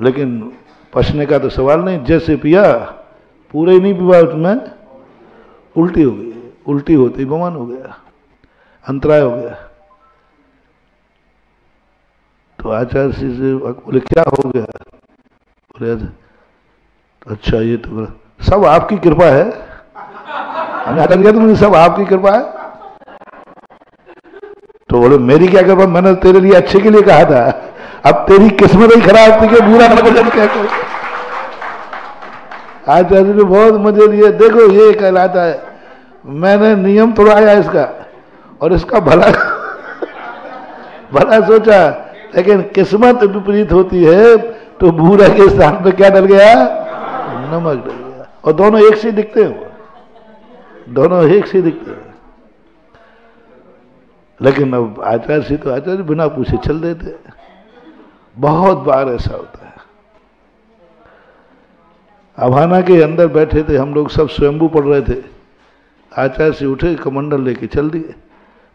लेकिन पछने का तो सवाल नहीं, जैसे पिया, पूरे ही नहीं पिया उसमें उल्टी हो गई। उल्टी होती बमान हो गया। अंतराय हो गया। तो आचार्य से बोले, क्या हो गया? बोले अच्छा ये तो सब आपकी कृपा है। हमें आचार्य कहते मुझे सब आपकी कृपा है। तो बोले, मेरी क्या कर मैंने तेरे लिए अच्छे के लिए कहा था। अब तेरी किस्मत ही खराब थी कि बुरा भजन क्या करो? आचार्य ने बहुत मज़े लिए, देखो, ये कहलाता है, मैंने नियम तोड़ाया इसका, और इसका भला भला सोचा लेकिन किस्मत विपरीत होती है तो बूरा के स्थान पर क्या डल गया? नमक डल गया। और दोनों एक से दिखते हैं दोनों एक से दिखते हैं। लेकिन अब आचार्य से तो आचार्य बिना पूछे चल देते बहुत बार ऐसा होता है। अभाना के अंदर बैठे थे, हम लोग सब स्वयंभू पढ़ रहे थे। आचार्य से उठे, कमंडल लेके चल दिए।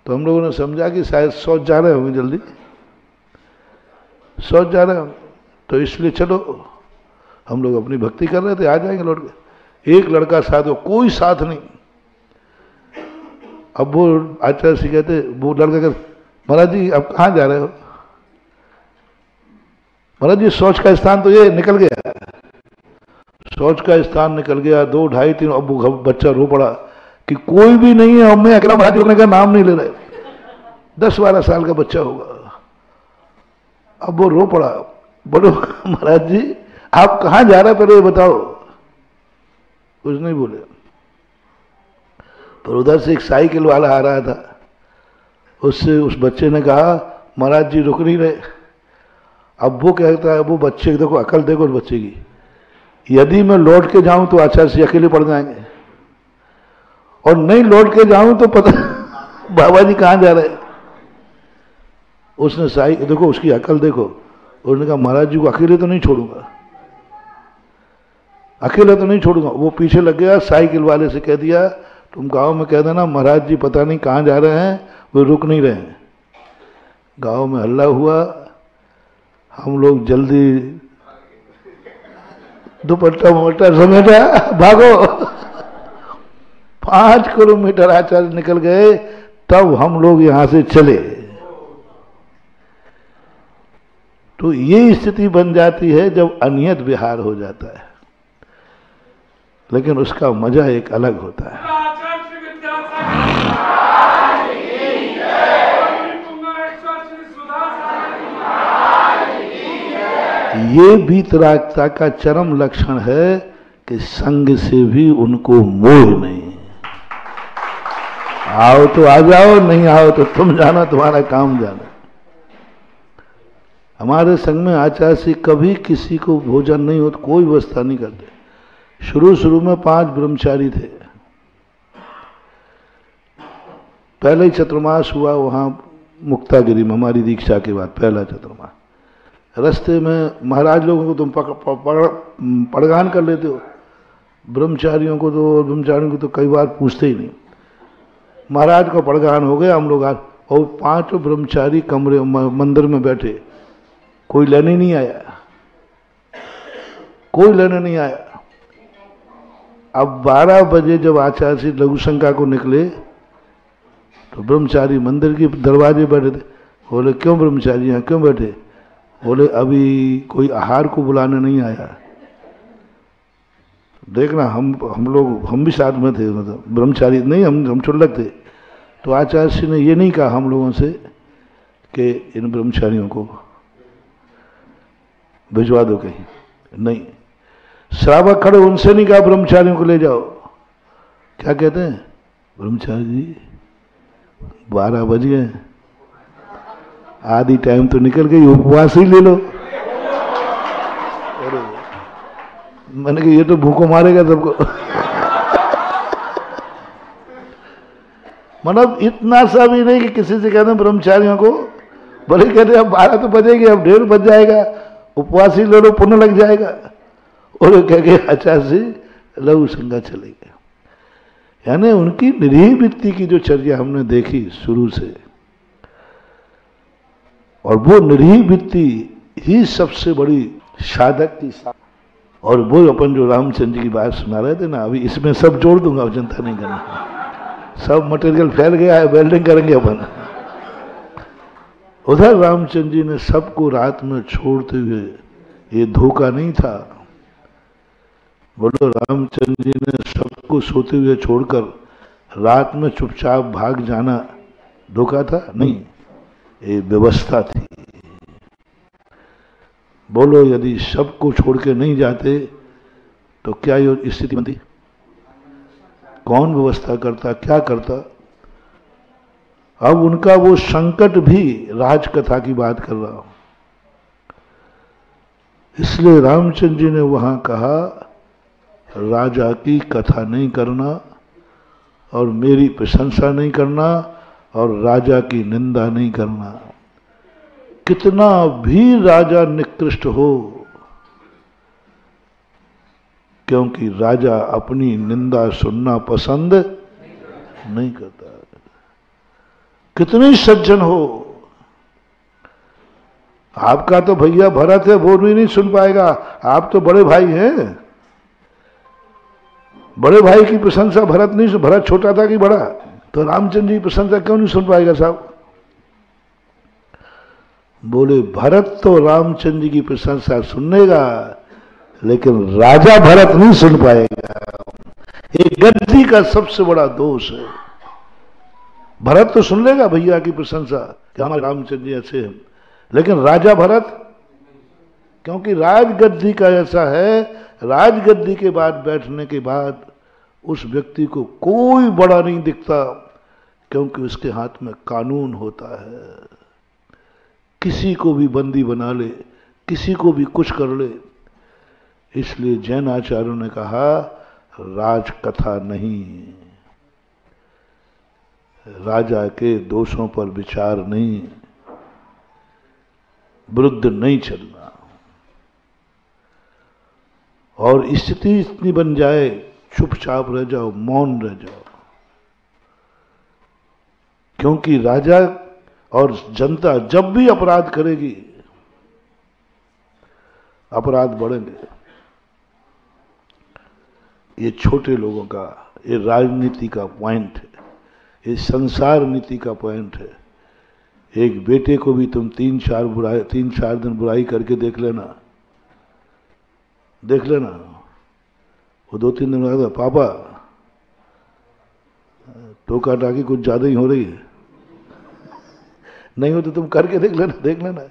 तो हम लोगों ने समझा कि शायद सोच जा रहे होंगे जल्दी। सोच जा रहे होंगे तो इसलिए चलो, हम लोग अपनी भक्ति कर रहे थे, आ जाएँगे लौट के। एक लड़का साथ हो, कोई साथ नहीं। अब वो आचार्य से कहते, वो लड़का कहते, महाराज जी अब कहाँ जा रहे हो? महाराज जी सोच का स्थान तो ये निकल गया सोच का स्थान निकल गया, दो ढाई तीन, अब बच्चा रो पड़ा कि कोई भी नहीं है, हमें अकेला महाराज का नाम नहीं ले रहे। दस बारह साल का बच्चा होगा। अब वो रो पड़ा। बोलो, महाराज जी, आप कहाँ जा रहे पहले बताओ। कुछ नहीं बोले। पर उधर से एक साइकिल वाला आ रहा था। उससे उस बच्चे ने कहा, महाराज जी, रुक नहीं रहे। अब वो कहता है, वो बच्चे, देखो, अकल देखो उस बच्चे की। यदि मैं लौट के जाऊँ तो आचार्य से अकेले पड़ जाएँगे। और नहीं लौट के जाऊँ तो पता बाबा जी कहाँ जा रहे उसने साई, देखो, उसकी अकल देखो। उसने कहा, महाराज जी को अकेले तो नहीं छोड़ूँगा। अकेला तो नहीं छोड़ूँगा। वो पीछे लग गया साइकिल वाले से कह दिया, तुम गाँव में कह देना, महाराज जी पता नहीं कहाँ जा रहे हैं, वो रुक नहीं रहे हैं। गाँव में हल्ला हुआ, हम लोग जल्दी दुपट्टा मोटा समेटा, भागो। पाँच किलोमीटर आचार्य निकल गए, तब हम लोग यहाँ से चले। तो ये स्थिति बन जाती है जब अनियत विहार हो जाता है। लेकिन उसका मज़ा एक अलग होता है। ये बीतरागता का चरम लक्षण है कि संग से भी उनको मोह नहीं। आओ तो आ जाओ, नहीं आओ तो तुम जाना, तुम्हारा काम जाना। हमारे संग में आचार्य से कभी किसी को भोजन नहीं हो तो कोई व्यवस्था नहीं करते। शुरू शुरू में पाँच ब्रह्मचारी थे। पहले ही चतुर्मास हुआ, वहाँ मुक्तागिरी में, हमारी दीक्षा के बाद, पहला चतुर्मास। रास्ते में महाराज लोगों को तुम पड़गान कर लेते हो। ब्रह्मचारियों को तो ब्रह्मचारियों को तो कई बार पूछते ही नहीं। महाराज का पड़गान हो गया, हम लोग आज, और पाँच ब्रह्मचारी कमरे मंदिर में बैठे। कोई लेने नहीं आया। कोई लेने नहीं आया। अब 12 बजे जब आचार्य श्री लघु शंका को निकले तो ब्रह्मचारी मंदिर के दरवाजे बैठे थे। बोले, क्यों ब्रह्मचारी यहाँ क्यों बैठे? बोले, अभी कोई आहार को बुलाने नहीं आया। देखना, हम हम लोग, हम भी साथ में थे मतलब ब्रह्मचारी नहीं, हम हम चुल्लक थे। तो आचार्य श्री ने ये नहीं कहा हम लोगों से कि इन ब्रह्मचारियों को भिजवा दो कहीं। नहीं। श्रावक खड़े उनसे नहीं कहा ब्रह्मचारियों को ले जाओ। क्या कहते हैं? ब्रह्मचारी जी बारह बज गए। आधी टाइम तो निकल गई, उपवास ही ले लो। मैंने कहा, ये तो भूखों मारेगा सबको। मतलब इतना सा भी नहीं कि किसी से कहते ब्रह्मचारियों को बोले कहते अब बारह तो बजेगी, अब डेढ़ बज जाएगा। उपवास ले लो पुण्य लग जाएगा। और कह के आचार्य से लघु संज्ञा चले गए। यानी उनकी निरीह वृत्ति की जो चर्या हमने देखी शुरू से, और वो निरीह वृत्ति ही सबसे बड़ी साधक की और वो अपन जो रामचंद्र जी की बात सुना रहे थे ना, अभी इसमें सब जोड़ दूँगा चिंता नहीं करना। सब मटेरियल फैल गया है, वेल्डिंग करेंगे अपन। उधर रामचंद्र जी ने सबको रात में छोड़ते हुए ये धोखा नहीं था। बोलो, रामचंद्र जी ने सबको सोते हुए छोड़कर रात में चुपचाप भाग जाना धोखा था? नहीं, ये व्यवस्था थी। बोलो, यदि सबको छोड़ के नहीं जाते तो क्या स्थिति बनती? कौन व्यवस्था करता, क्या करता? अब उनका वो संकट भी राजकथा की बात कर रहा हूँ। इसलिए रामचंद्र जी ने वहाँ कहा, राजा की कथा नहीं करना और मेरी प्रशंसा नहीं करना और राजा की निंदा नहीं करना। कितना भी राजा निकृष्ट हो, क्योंकि राजा अपनी निंदा सुनना पसंद नहीं करता। कितने सज्जन हो। आपका तो भैया भरत है, वो भी नहीं सुन पाएगा। आप तो बड़े भाई हैं। बड़े भाई की प्रशंसा भरत नहीं भरत छोटा था कि बड़ा? तो रामचंद्र जी प्रशंसा क्यों नहीं सुन पाएगा साहब? बोले, भरत तो रामचंद्र की प्रशंसा सुनेगा, लेकिन राजा भरत नहीं सुन पाएगा। ये गद्दी का सबसे बड़ा दोष है। भरत तो सुन लेगा भैया की प्रशंसा कि हमारे रामचंद्र जी ऐसे हैं। लेकिन राजा भरत, क्योंकि राजगद्दी का ऐसा है, राजगद्दी के बाद बैठने के बाद उस व्यक्ति को कोई बड़ा नहीं दिखता, क्योंकि उसके हाथ में कानून होता है। किसी को भी बंदी बना ले, किसी को भी कुछ कर ले। इसलिए जैन आचार्यों ने कहा, राजकथा नहीं। राजा के दोषों पर विचार नहीं, वृद्ध नहीं चलना। और स्थिति इतनी बन जाए, चुपचाप रह जाओ, मौन रह जाओ। क्योंकि राजा और जनता जब भी अपराध करेगी, अपराध बढ़ेंगे। ये छोटे लोगों का, ये राजनीति का पॉइंट है। ये संसार नीति का पॉइंट है। एक बेटे को भी तुम तीन चार बुराई तीन चार दिन बुराई करके देख लेना। देख लेना। वो दो तीन दिन बाद पापा टोका टाकी कुछ ज़्यादा ही हो रही है। नहीं हो तो तुम करके देख लेना देख लेना।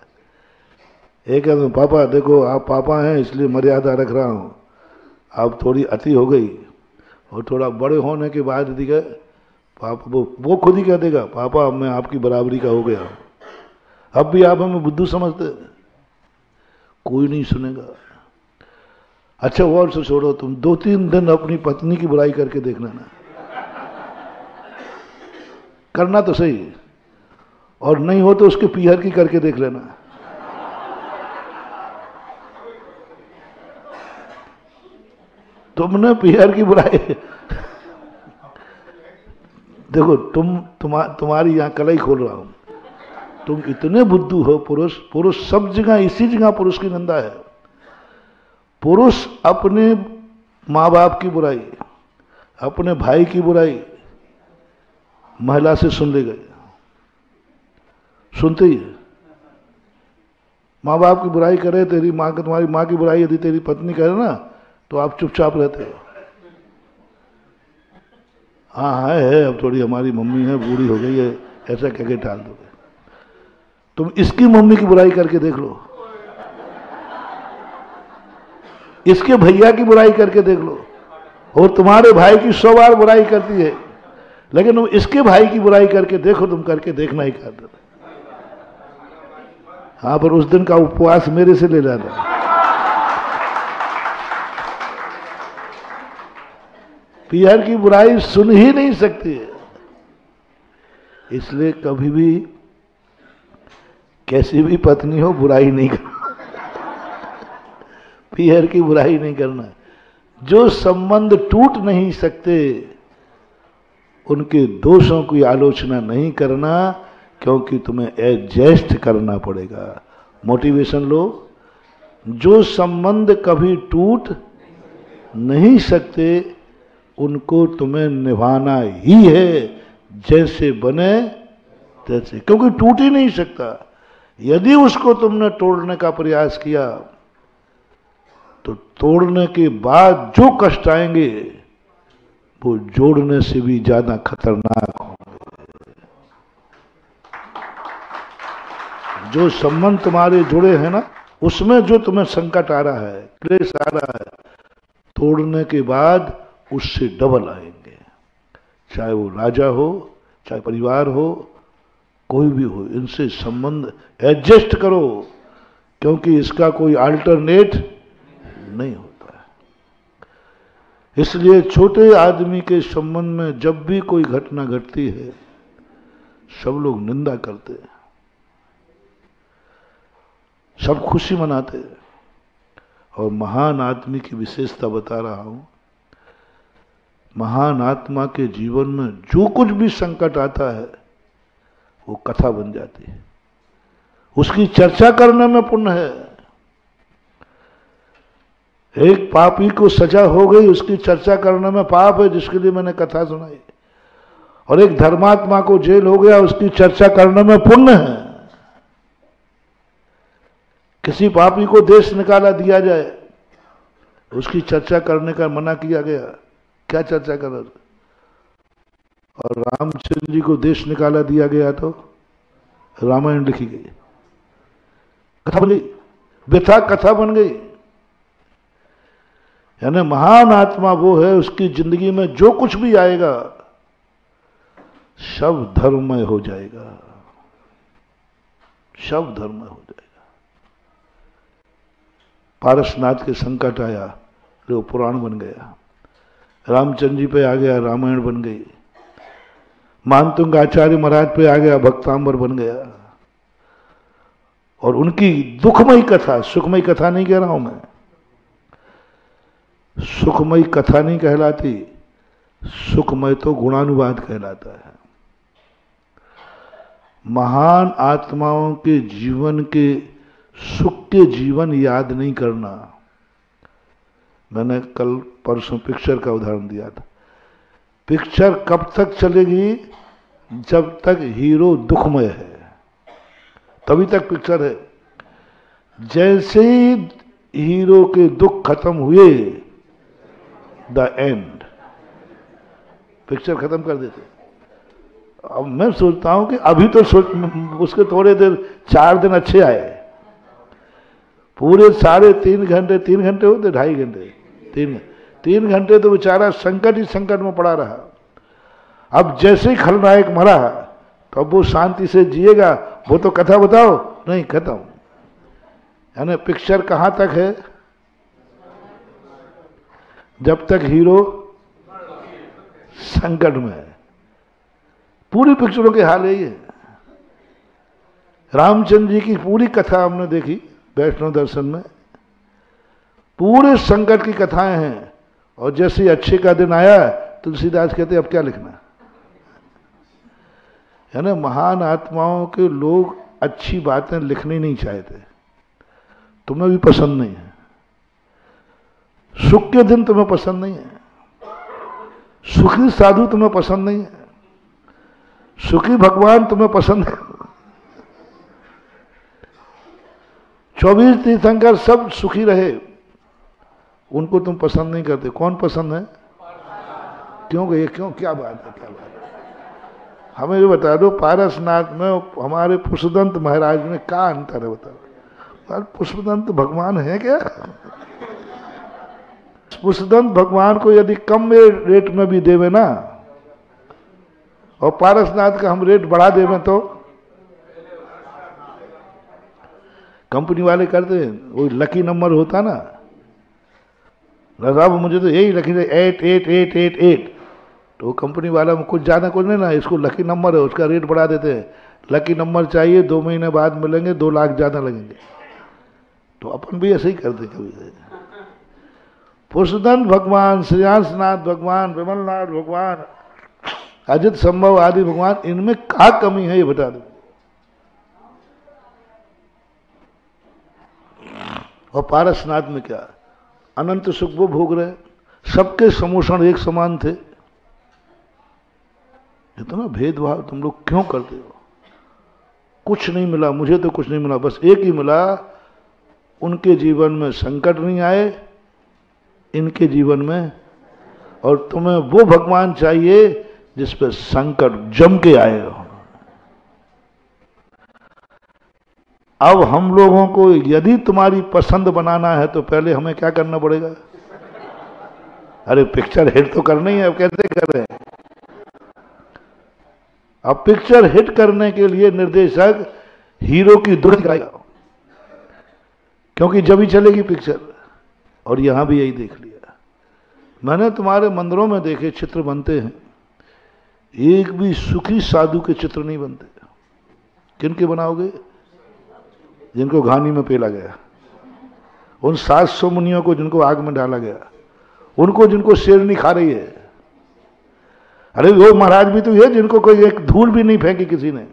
एक हैं, पापा देखो आप पापा हैं इसलिए मर्यादा रख रहा हूँ। आप थोड़ी अति हो गई और थोड़ा बड़े होने के बाद दिखे पापा, वो वो खुद ही कह देगा, पापा मैं आपकी बराबरी का हो गया अब भी आप हमें बुद्धू समझते। कोई नहीं सुनेगा। अच्छा वो और से छोड़ो, तुम दो तीन दिन अपनी पत्नी की बुराई करके देख लेना। करना तो सही, और नहीं हो तो उसके पीहर की करके देख लेना। तुमने पीहर की बुराई देखो तुम तुम्हा, तुम्हारी यहाँ कलाई खोल रहा हूँ। तुम इतने बुद्धू हो पुरुष पुरुष सब जगह इसी जगह पुरुष की निंदा है। पुरुष अपने माँ बाप की बुराई अपने भाई की बुराई महिला से सुन ले गए। सुनते ही माँ बाप की बुराई करे तेरी माँ तुम्हारी माँ की बुराई यदि तेरी पत्नी करे ना तो आप चुपचाप रहते हो। हाँ हाँ है अब थोड़ी हमारी मम्मी है, बूढ़ी हो गई है, ऐसा कह के टाल दोगे। तुम इसकी मम्मी की बुराई करके देख लो। इसके भैया की बुराई करके देख लो। और तुम्हारे भाई की सौ बार बुराई करती है। लेकिन तुम इसके भाई की बुराई करके देखो, तुम करके देखना ही कर हाँ। पर उस दिन का उपवास मेरे से ले लेना पियर की बुराई सुन ही नहीं सकती है। इसलिए कभी भी कैसी भी पत्नी हो, बुराई नहीं करना पियर की बुराई नहीं करना जो संबंध टूट नहीं सकते, उनके दोषों की आलोचना नहीं करना, क्योंकि तुम्हें एडजस्ट करना पड़ेगा। मोटिवेशन लो। जो संबंध कभी टूट नहीं सकते उनको तुम्हें निभाना ही है, जैसे बने तैसे। क्योंकि टूट ही नहीं सकता। यदि उसको तुमने तोड़ने का प्रयास किया तो तोड़ने के बाद जो कष्ट आएँगे, वो जोड़ने से भी ज़्यादा खतरनाक होंगे। जो संबंध तुम्हारे जुड़े हैं ना, उसमें जो तुम्हें संकट आ रहा है, क्लेश आ रहा है, तोड़ने के बाद उससे डबल आएँगे। चाहे वो राजा हो, चाहे परिवार हो, कोई भी हो, इनसे संबंध एडजस्ट करो, क्योंकि इसका कोई अल्टरनेट नहीं होता है। इसलिए छोटे आदमी के संबंध में जब भी कोई घटना घटती है, सब लोग निंदा करते हैं। सब खुशी मनाते हैं। और महान आदमी की विशेषता बता रहा हूँ महान आत्मा के जीवन में जो कुछ भी संकट आता है, वो कथा बन जाती है। उसकी चर्चा करने में पुण्य है। एक पापी को सजा हो गई, उसकी चर्चा करने में पाप है, जिसके लिए मैंने कथा सुनाई। और एक धर्मात्मा को जेल हो गया, उसकी चर्चा करने में पुण्य है। किसी पापी को देश निकाला दिया जाए, उसकी चर्चा करने का मना किया गया। क्या चर्चा कर रहे और रामचंद्र जी को देश निकाला दिया गया तो रामायण लिखी गई। कथा बन। गई व्यथा कथा बन गई। यानी महान आत्मा वो है, उसकी ज़िंदगी में जो कुछ भी आएगा, सब धर्ममय हो जाएगा। सब धर्ममय हो जाएगा। पारसनाथ के संकट आया वो पुराण बन गया। रामचंद्र जी पे आ गया, रामायण बन गई। मानतुंग आचार्य महाराज पे आ गया, भक्तांबर बन गया। और उनकी दुखमयी कथा, सुखमयी कथा नहीं कह रहा हूँ मैं। सुखमयी कथा नहीं कहलाती, सुखमय तो गुणानुवाद कहलाता है। महान आत्माओं के जीवन के सुख के जीवन याद नहीं करना। मैंने कल परसों पिक्चर का उदाहरण दिया था। पिक्चर कब तक चलेगी? जब तक हीरो दुखमय है। तभी तक पिक्चर है। जैसे ही हीरो के दुख खत्म हुए, द एंड। पिक्चर खत्म कर देते। अब मैं सोचता हूँ कि अभी तो सोच, उसके थोड़े देर, चार दिन अच्छे आए। पूरे साढ़े तीन घंटे तीन घंटे होते, ढाई घंटे, तीन तीन घंटे तो बेचारा संकट ही संकट में पड़ा रहा। अब जैसे ही खलनायक मरा तो वो शांति से जिएगा। वो तो कथा बताओ, नहीं खत्म। यानी पिक्चर कहाँ तक है? जब तक हीरो संकट में है। पूरी पिक्चरों के हाल यही है। रामचंद्र जी की पूरी कथा हमने देखी, वैष्णव दर्शन में। पूरे संकट की कथाएँ हैं। और जैसे ही अच्छे का दिन आया, तुलसीदास कहते, अब क्या लिखना? है ना महान आत्माओं के लोग अच्छी बातें लिखनी नहीं चाहते। तुम्हें भी पसंद नहीं है। सुख के दिन तुम्हें पसंद नहीं है। सुखी साधु तुम्हें पसंद नहीं है। सुखी भगवान तुम्हें पसंद है। चौबीस तीर्थंकर सब सुखी रहे। उनको तुम पसंद नहीं करते। कौन पसंद है? क्यों गए? क्यों? क्या बात है, क्या बात है? हमें ये बता दो, पारसनाथ में हमारे पुष्पदंत महाराज में क्या अंतर है बता दो पुष्पदंत भगवान है क्या? पुष्पदंत भगवान को यदि कम रेट में भी देवे ना, और पारसनाथ का हम रेट बढ़ा देवे तो? कंपनी वाले करते हैं, वो लकी नंबर होता ना। साहब मुझे तो यही lucky eight eight eight eight eight तो कंपनी वाला में कुछ ज़्यादा कुछ नहीं ना, इसको लकी नंबर है, उसका रेट बढ़ा देते हैं। लकी नंबर चाहिए, दो महीने बाद मिलेंगे, दो लाख ज़्यादा लगेंगे। तो अपन भी ऐसे ही करते कभी पुरुषदंत भगवान श्रेयांशनाथ भगवान, विमलनाथ, भगवान, अजित संभव आदि भगवान, इनमें क्या कमी है ये बता दो। और पारसनाथ में क्या? अनंत सुख वो भोग रहे। सबके समोषण एक समान थे। इतना भेदभाव तुम लोग क्यों करते हो? कुछ नहीं मिला, मुझे तो कुछ नहीं मिला, बस एक ही मिला। उनके जीवन में संकट नहीं आए, इनके जीवन में। और तुम्हें वो भगवान चाहिए जिस पर संकट जम के आए हो। अब हम लोगों को यदि तुम्हारी पसंद बनाना है तो पहले हमें क्या करना पड़ेगा? अरे पिक्चर हिट तो करनी है अब कैसे कर रहे हैं? अब पिक्चर हिट करने के लिए निर्देशक हीरो की दुर्ग क्योंकि जब ही चलेगी पिक्चर और यहाँ भी यही देख लिया। मैंने तुम्हारे मंदिरों में देखे चित्र बनते हैं। एक भी सुखी साधु के चित्र नहीं बनते। किन के बनाओगे? जिनको घानी में पेला गया। उन सात सौ मुनियों को जिनको आग में डाला गया। उनको जिनको शेरनी खा रही है। अरे वो महाराज भी तो है जिनको कोई एक धूल भी नहीं फेंकी किसी ने।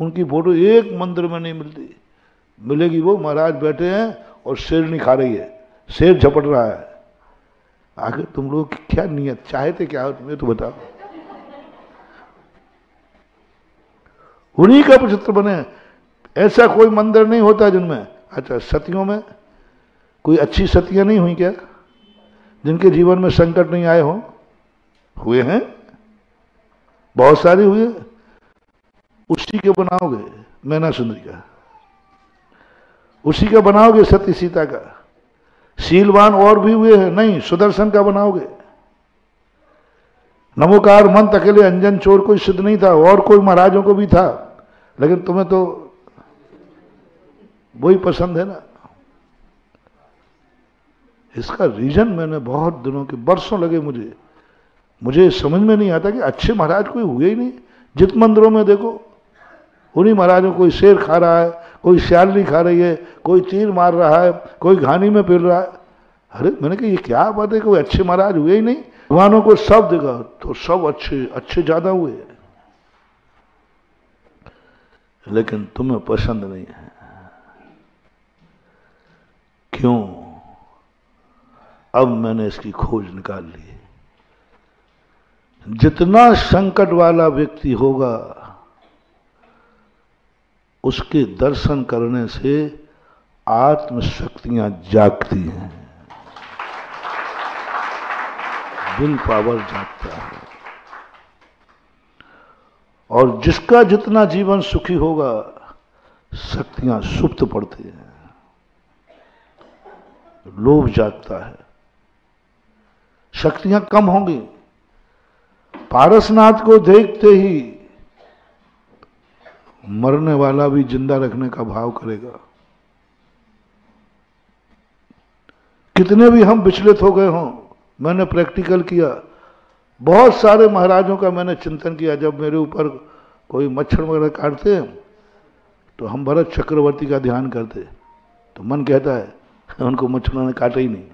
उनकी फ़ोटो एक मंदिर में नहीं मिलती। मिलेगी वो, महाराज बैठे हैं और शेरनी खा रही है। शेर झपट रहा है। आखिर तुम लोग क्या नियत? चाहते क्या? हो तुम्हें तो बताओ उन्हीं का चित्र बने ऐसा कोई मंदिर नहीं होता जिनमें अच्छा सतियों में? कोई अच्छी सतियाँ नहीं हुई क्या? जिनके जीवन में संकट नहीं आए हों? हुए हैं? बहुत सारी हुए उसी के बनाओगे, मैना सुंदरी का। उसी का बनाओगे सती सीता का। शीलवान और भी हुए हैं। नहीं, सुदर्शन का बनाओगे। नमोकार मंत अकेले अंजन चोर कोई सिद्ध नहीं था, और कोई महाराजों को भी था। लेकिन तुम्हें तो वही पसंद है ना। इसका रीजन मैंने बहुत दिनों के, बरसों लगे मुझे। मुझे समझ में नहीं आता कि अच्छे महाराज कोई हुए ही नहीं। जित मंदिरों में देखो, उन्हीं महाराजों कोई शेर खा रहा है, कोई श्यालनी खा रही है, कोई तीर मार रहा है, कोई घानी में फिर रहा है। अरे, मैंने कहा, ये क्या बात है, कोई अच्छे महाराज हुए ही नहीं। भगवानों को सब देखा तो सब अच्छे अच्छे ज़्यादा हुए। लेकिन तुम्हें पसंद नहीं है। क्यों? अब मैंने इसकी खोज निकाल ली जितना संकट वाला व्यक्ति होगा, उसके दर्शन करने से आत्मशक्तियाँ जागती हैं। विल पावर जागता है। और जिसका जितना जीवन सुखी होगा, शक्तियाँ सुप्त पड़ती हैं। लोभ जागता है। शक्तियाँ कम होंगी। पारसनाथ को देखते ही मरने वाला भी ज़िंदा रखने का भाव करेगा। कितने भी हम विचलित हो गए हों, मैंने प्रैक्टिकल किया। बहुत सारे महाराजों का मैंने चिंतन किया, जब मेरे ऊपर कोई मच्छर वगैरह काटते तो हम भरत चक्रवर्ती का ध्यान करते तो मन कहता है उनको मच्छरों ने काटा ही नहीं।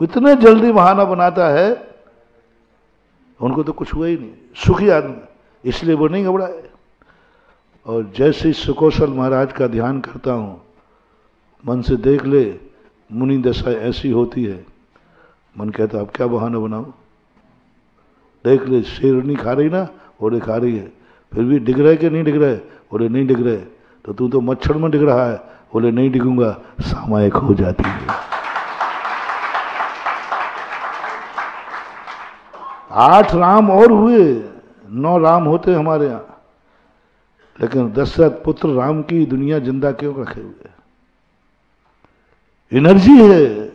इतने जल्दी बहाना बनाता है, उनको तो कुछ हुआ ही नहीं। सुखी आदमी, इसलिए वो नहीं घबराए। और जैसे सुकौशल महाराज का ध्यान करता हूँ, मन से देख ले, मुनि दशा ऐसी होती है। मन कहता, अब क्या बहाना बनाओ देख ले, शेरनी खा रही ना बोले खा रही है। फिर भी डिग रहे कि नहीं डिग रहे? बोले नहीं डिग रहे। तो तू तो मच्छर में डिग रहा है। बोले, नहीं डिगूँगा, सामायिक हो जाती है। आठ राम और हुए। नौ राम होते हमारे यहाँ। लेकिन दशरथ पुत्र राम की दुनिया ज़िंदा क्यों रखे हुए? एनर्जी है।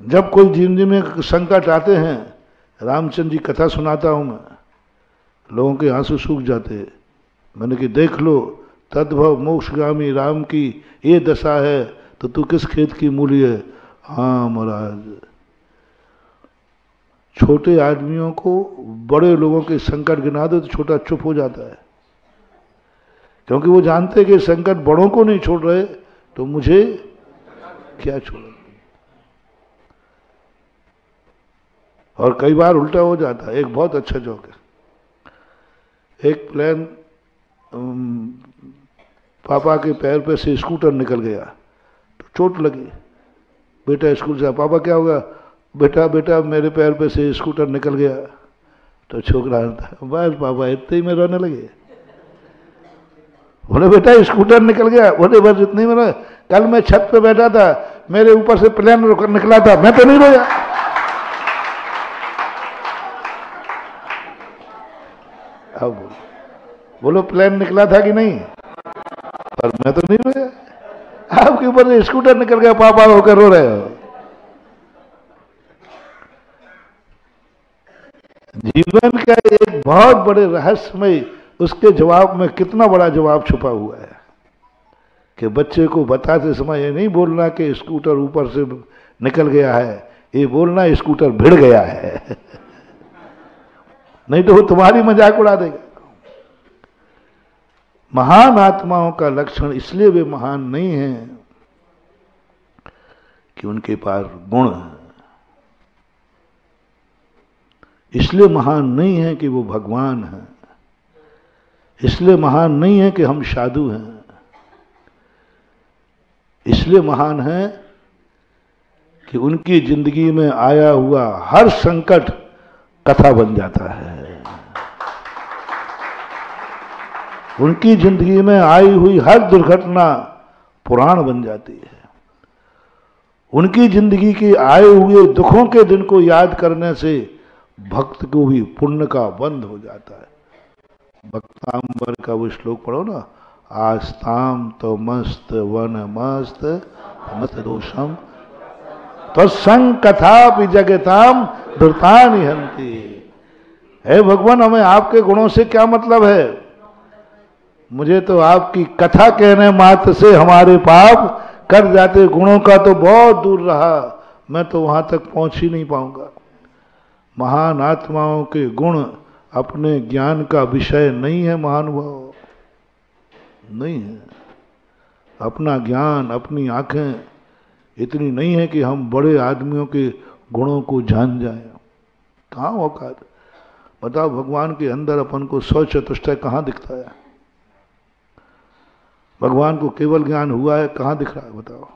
जब कोई ज़िंदगी में संकट आते हैं रामचंद्र जी कथा सुनाता हूँ मैं। लोगों के आँसू सूख जाते हैं। मैंने कि देख लो, तद्भव मोक्षगामी राम की ये दशा है तो तू किस खेत की मूली है? हाँ महाराज। छोटे आदमियों को बड़े लोगों के संकट गिना दो तो छोटा चुप हो जाता है। क्योंकि वो जानते हैं कि संकट बड़ों को नहीं छोड़ रहे तो मुझे क्या छोड़ और कई बार उल्टा हो जाता है। एक बहुत अच्छा जोक है। एक प्लेन पापा के पैर पे से स्कूटर निकल गया। तो चोट लगी। बेटा स्कूल से, पापा क्या होगा बेटा बेटा, मेरे पैर पे से स्कूटर निकल गया। तो छोकरा बस पापा, इतने ही में रोने लगे। बोले, बेटा, स्कूटर निकल गया। बोले, बस इतने ही में कल मैं छत पे बैठा था, मेरे ऊपर से प्लेन रोकर निकला था, मैं तो नहीं रोया। अब बोलो बोलो प्लेन निकला था कि नहीं? पर मैं तो नहीं रोया आपके ऊपर स्कूटर निकल गया, पापा होकर रो रहे हो। जीवन का एक बहुत बड़े रहस्यमय, उसके जवाब में कितना बड़ा जवाब छुपा हुआ है कि बच्चे को बताते समय ये नहीं बोलना कि स्कूटर ऊपर से निकल गया है, ये बोलना स्कूटर भिड़ गया है। नहीं तो वो तुम्हारी मज़ाक उड़ा देगा। महान आत्माओं का लक्षण इसलिए वे महान नहीं हैं कि उनके पास गुण है। इसलिए महान नहीं है कि वो भगवान है। इसलिए महान नहीं है कि हम साधु हैं। इसलिए महान है कि उनकी ज़िंदगी में आया हुआ हर संकट कथा बन जाता है। उनकी ज़िंदगी में आई हुई हर दुर्घटना पुराण बन जाती है। उनकी ज़िंदगी के आए हुए दुखों के दिन को याद करने से भक्त को भी पुण्य का बंद हो जाता है। भक्तांबर का वो श्लोक पढ़ो ना, आस्ताम तो मस्त, वन मस्त मत दोषम। तो संग कथा जगताम दुर्तानी हंती है भगवान, हमें आपके गुणों से क्या मतलब है? मुझे तो आपकी कथा कहने मात्र से हमारे पाप कर जाते, गुणों का तो बहुत दूर रहा। मैं तो वहाँ तक पहुँच ही नहीं पाऊँगा। महान आत्माओं के गुण अपने ज्ञान का विषय नहीं है महानुभाव नहीं है। अपना ज्ञान, अपनी आँखें इतनी नहीं है कि हम बड़े आदमियों के गुणों को जान जाए। कहाँ औकात बताओ, भगवान के अंदर अपन को सौ कहाँ दिखता है? भगवान को केवल ज्ञान हुआ है, कहाँ दिख रहा है बताओ?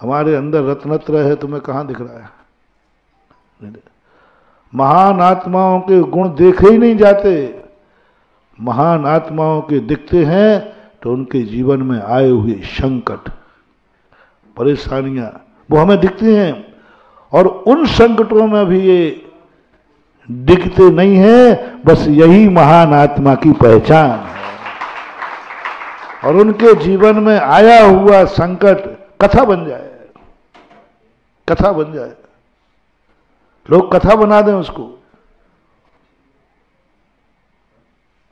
हमारे अंदर रत्नत्र है, तुम्हें कहाँ दिख रहा है? महान आत्माओं के गुण देखे ही नहीं जाते। महान आत्माओं के दिखते हैं तो उनके जीवन में आए हुए संकट, परेशानियाँ, वो हमें दिखती हैं। और उन संकटों में भी ये दिखते नहीं है, बस यही महान आत्मा की पहचान। है और उनके जीवन में आया हुआ संकट कथा बन जाए। कथा बन जाए। लोग कथा बना दें उसको।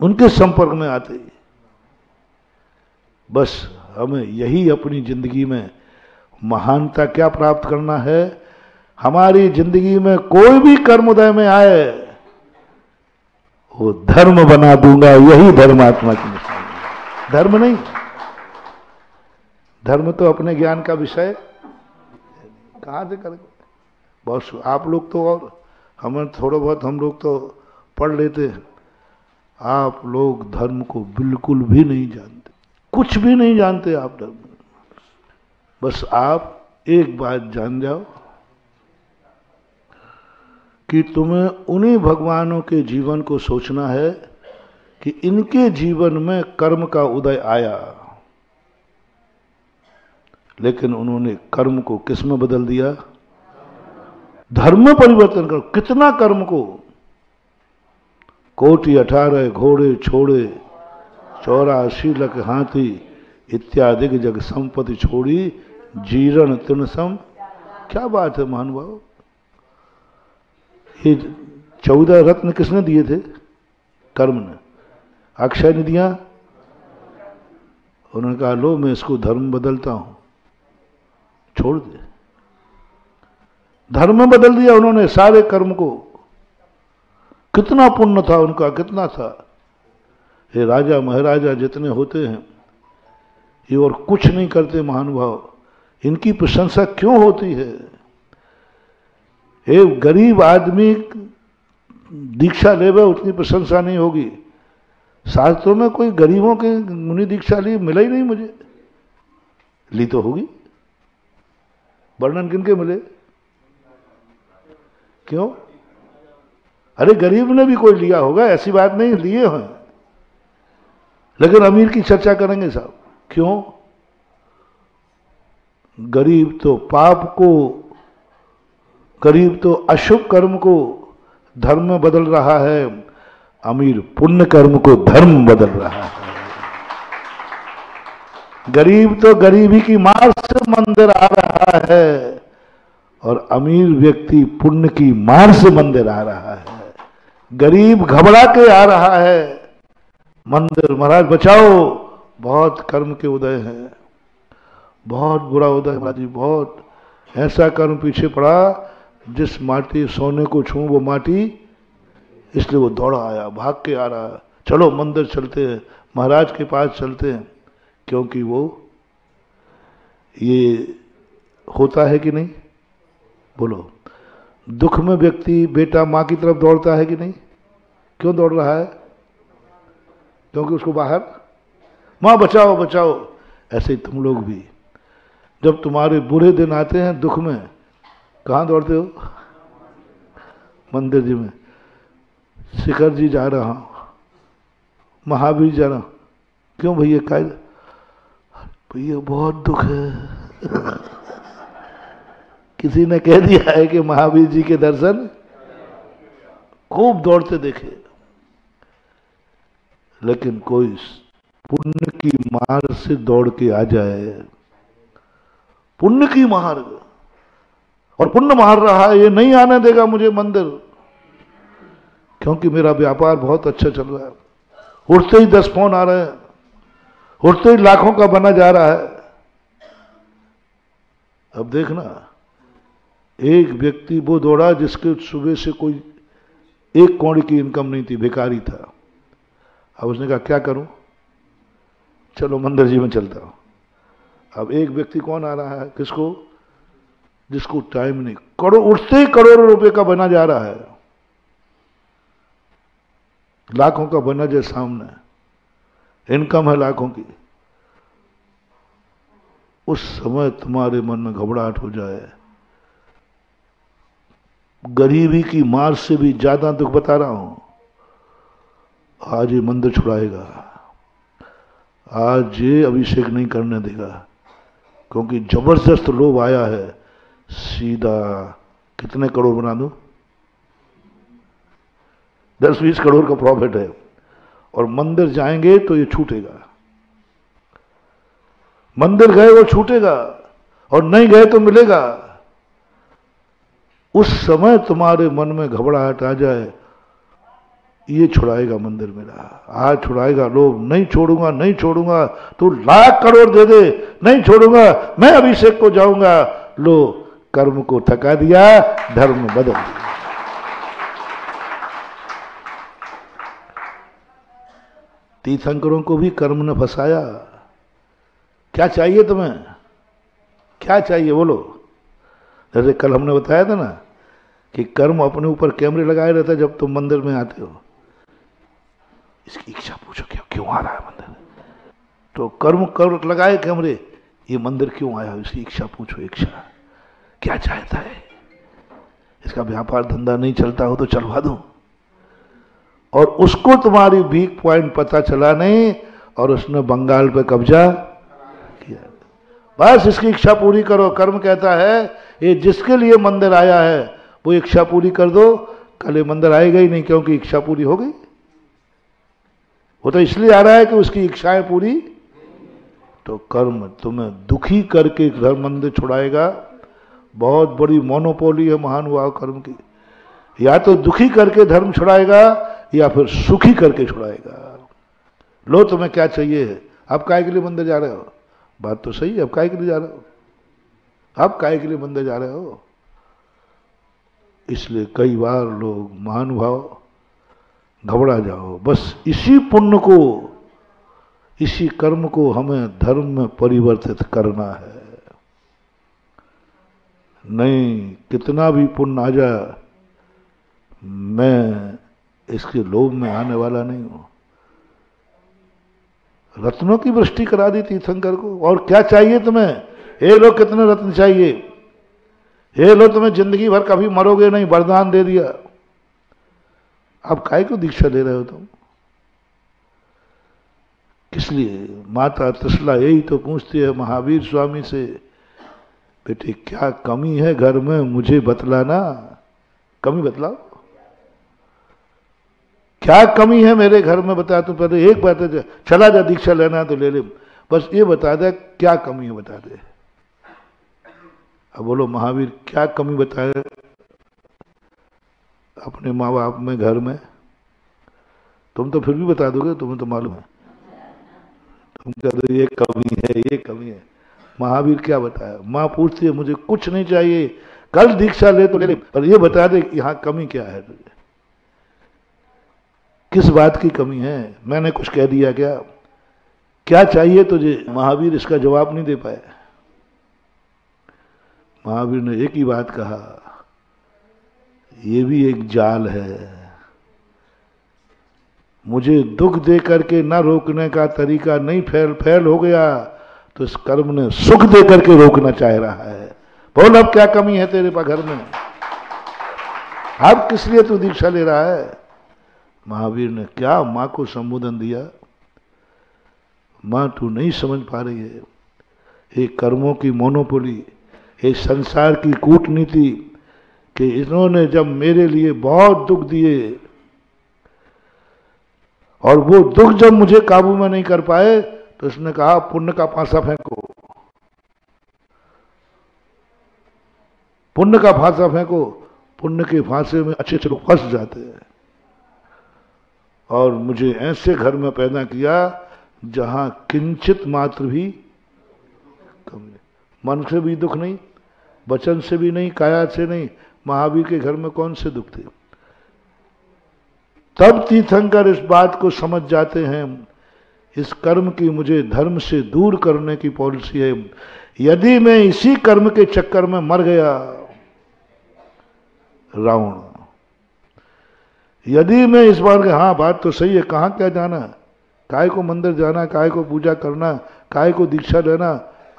उनके संपर्क में आते। ही बस हमें यही अपनी ज़िंदगी में महानता क्या प्राप्त करना है? हमारी ज़िंदगी में कोई भी कर्म उदय में आए, वो धर्म बना दूँगा, यही धर्मात्मा की धर्म नहीं। धर्म तो अपने ज्ञान का विषय। कहाँ से करेंगे? बहुत आप लोग तो और हमें थोड़ा बहुत हम लोग तो पढ़ लेते हैं। आप लोग धर्म को बिल्कुल भी नहीं जानते। कुछ भी नहीं जानते आप धर्म बस आप एक बात जान जाओ कि तुम्हें उन्हीं भगवानों के जीवन को सोचना है कि इनके जीवन में कर्म का उदय आया। लेकिन उन्होंने कर्म को किसमें बदल दिया? धर्म परिवर्तन करो। कितना कर्म को? कोटि अठारह, घोड़े छोड़े, चौरासी लख हाथी इत्यादि जग संपत्ति छोड़ी, जीरण तिनसम। क्या बात है महानुभाव ये चौदह रत्न किसने दिए थे? कर्म ने। अक्षय ने दिया। उन्होंने कहा, लो, मैं इसको धर्म बदलता हूँ। छोड़ दे। धर्म बदल दिया उन्होंने सारे कर्म को। कितना पुण्य था उनका, कितना था। ये राजा, महाराजा, जितने होते हैं, ये और कुछ नहीं करते महानुभाव। इनकी प्रशंसा क्यों होती है? एक गरीब आदमी दीक्षा ले उतनी प्रशंसा नहीं होगी। शास्त्रों में कोई गरीबों के मुनि दीक्षा ली मिला ही नहीं मुझे। ली तो होगी। वर्णन किनके मिले? क्यों? अरे गरीब ने भी कोई लिया होगा, ऐसी बात नहीं, लिए हैं। लेकिन अमीर की चर्चा करेंगे साहब। क्यों? गरीब तो पाप को, गरीब तो अशुभ कर्म को, धर्म में बदल रहा है। अमीर पुण्य कर्म को धर्म बदल रहा है। गरीब तो गरीबी की मार से मंदिर आ रहा है और अमीर व्यक्ति पुण्य की मार से मंदिर आ रहा है। गरीब घबरा के आ रहा है। मंदिर, महाराज, बचाओ। बहुत कर्म के उदय हैं। बहुत बुरा उदय महाराज जी बहुत। ऐसा कर्म पीछे पड़ा जिस माटी सोने को छू वो माटी इसलिए वो दौड़ा आया, भाग के आ रहा है। चलो, मंदिर चलते हैं। महाराज के पास चलते हैं, क्योंकि वो, ये होता है कि नहीं? बोलो। दुख में व्यक्ति बेटा माँ की तरफ़ दौड़ता है कि नहीं? क्यों दौड़ रहा है? क्योंकि उसको बाहर? माँ, बचाओ बचाओ। ऐसे ही तुम लोग भी। जब तुम्हारे बुरे दिन आते हैं दुख में, कहाँ दौड़ते हो? मंदिर जी में। शिखर जी जा रहा हूँ महावीर जा रहा। क्यों भैया का भैया, बहुत दुख है। किसी ने कह दिया है कि महावीर जी के दर्शन खूब दौड़ते देखे। लेकिन कोई पुण्य की मार से दौड़ के आ जाए। पुण्य की मार्ग और पुण्य मार रहा है, ये नहीं आने देगा मुझे मंदिर। क्योंकि मेरा व्यापार बहुत अच्छा चल रहा है। उठते ही दस फ़ोन आ रहे हैं। उठते ही लाखों का बना जा रहा है। अब देखना, एक व्यक्ति वो दौड़ा जिसके सुबह से कोई एक कौड़ी की इनकम नहीं थी बेकारी था। अब उसने कहा, क्या करूँ? चलो मंदिर जी में चलता हूँ। अब एक व्यक्ति कौन आ रहा है, किसको? जिसको टाइम नहीं। करोड़ उठते ही करोड़ों रुपए का बना जा रहा है। लाखों का बना जाए सामने। इनकम है लाखों की। उस समय तुम्हारे मन में घबराहट हो जाए। गरीबी की मार से भी ज़्यादा दुख बता रहा हूँ। आज ये मंदिर छुड़ाएगा। आज ये अभिषेक नहीं करने देगा। क्योंकि ज़बरदस्त लोभ आया है। सीधा कितने करोड़ बना दो? दस बीस करोड़ का प्रॉफिट है। और मंदिर जाएँगे तो ये छूटेगा। मंदिर गए वो छूटेगा, और नहीं गए तो मिलेगा। उस समय तुम्हारे मन में घबराहट आ जाए, ये छुड़ाएगा मंदिर मेरा। आज छुड़ाएगा लोग, नहीं छोड़ूँगा नहीं छोड़ूँगा, तू लाख करोड़ दे दे, नहीं छोड़ूँगा, मैं अभिषेक को जाऊँगा। लो, कर्म को थका दिया, धर्म बदल दिया। तीर्थंकरों को भी कर्म ने फंसाया। क्या चाहिए तुम्हें? क्या चाहिए? बोलो। जैसे कल हमने बताया था ना कि कर्म अपने ऊपर कैमरे लगाए रहता है जब तुम मंदिर में आते हो। इसकी इच्छा पूछो, क्यों क्यों आ रहा है मंदिर? तो कर्म कर लगाए कैमरे, ये मंदिर क्यों आया? इसकी इच्छा पूछो इच्छा क्या चाहता है? इसका व्यापार धंधा नहीं चलता हो तो चलवा दो। और उसको तुम्हारी वीक पॉइंट पता चला नहीं, और उसने बंगाल पे कब्जा किया। बस इसकी इच्छा पूरी करो। कर्म कहता है, ये जिसके लिए मंदिर आया है, वो इच्छा पूरी कर दो। कल ये मंदिर आएगा ही नहीं, क्योंकि इच्छा पूरी हो गई। वो तो इसलिए आ रहा है कि उसकी इच्छाएँ पूरी। तो कर्म तुम्हें दुखी करके घर मंदिर छुड़ाएगा। बहुत बड़ी मोनोपोली है महानुभाव कर्म की। या तो दुखी करके धर्म छुड़ाएगा या फिर सुखी करके छुड़ाएगा। लो, तुम्हें क्या चाहिए? आप काय के लिए मंदिर जा रहे हो? बात तो सही है अब काय के लिए जा रहे हो? आप काय के लिए मंदिर जा रहे हो? इसलिए कई बार लोग महानुभाव घबरा जाओ। बस इसी पुण्य को, इसी कर्म को हमें धर्म में परिवर्तित करना है। नहीं, कितना भी पुण्य आ जाए, मैं इसके लोभ में आने वाला नहीं हूँ। रत्नों की वृष्टि करा दी तीर्थंकर को, और क्या चाहिए तुम्हें? हे लो कितने रत्न चाहिए? हे लो तुम्हें ज़िंदगी भर कभी मरोगे नहीं, वरदान दे दिया। अब काय को दीक्षा ले रहे हो तुम? किस लिए? माता तसला यही तो पूछती है महावीर स्वामी से, बेटे, क्या कमी है घर में? मुझे बतलाना। कमी बतलाओ। क्या कमी है मेरे घर में, बता तू पहले एक बात है, चला जा, दीक्षा लेना तो ले ले। बस ये बता दे, क्या कमी है बता दे। अब बोलो, महावीर, क्या कमी बताए? अपने माँ बाप में, घर में। तुम तो फिर भी बता दोगे, तुम्हें तो मालूम है। तुम कह दो, ये कमी है, ये कमी है। महावीर क्या बताया? माँ पूछती है, मुझे कुछ नहीं चाहिए। कल दीक्षा ले तो ले, पर ये बता दे यहाँ कमी क्या है तुझे। किस बात की कमी है? मैंने कुछ कह दिया क्या? क्या चाहिए तुझे? महावीर इसका जवाब नहीं दे पाए। महावीर ने एक ही बात कहा, ये भी एक जाल है। मुझे दुख दे करके न रोकने का तरीका नहीं, फैल फैल हो गया तो इस कर्म ने सुख दे करके रोकना चाह रहा है। बोल, अब क्या कमी है तेरे पास घर में? अब किस लिए तू दीक्षा ले रहा है? महावीर ने क्या माँ को संबोधन दिया? माँ तू नहीं समझ पा रही है। ये कर्मों की मोनोपोली, ये संसार की कूटनीति कि इन्होंने जब मेरे लिए बहुत दुख दिए और वो दुख जब मुझे काबू में नहीं कर पाए तो उसने कहा, पुण्य का फांसा फेंको। पुण्य का फांसा फेंको, पुण्य के फांसे में अच्छे अच्छे लोग फंस जाते हैं। और मुझे ऐसे घर में पैदा किया जहाँ किंचित मात्र भी कम नहीं। मन से भी दुख नहीं, वचन से भी नहीं, काया से नहीं, महावीर के घर में कौन से दुख थे? तब तीर्थंकर इस बात को समझ जाते हैं, इस कर्म की मुझे धर्म से दूर करने की पॉलिसी है। यदि मैं इसी कर्म के चक्कर में मर गया, रावण यदि मैं इस बार हाँ बात तो सही है, कहाँ क्या जाना? काय को मंदिर जाना, काय को पूजा करना, काय को दीक्षा लेना,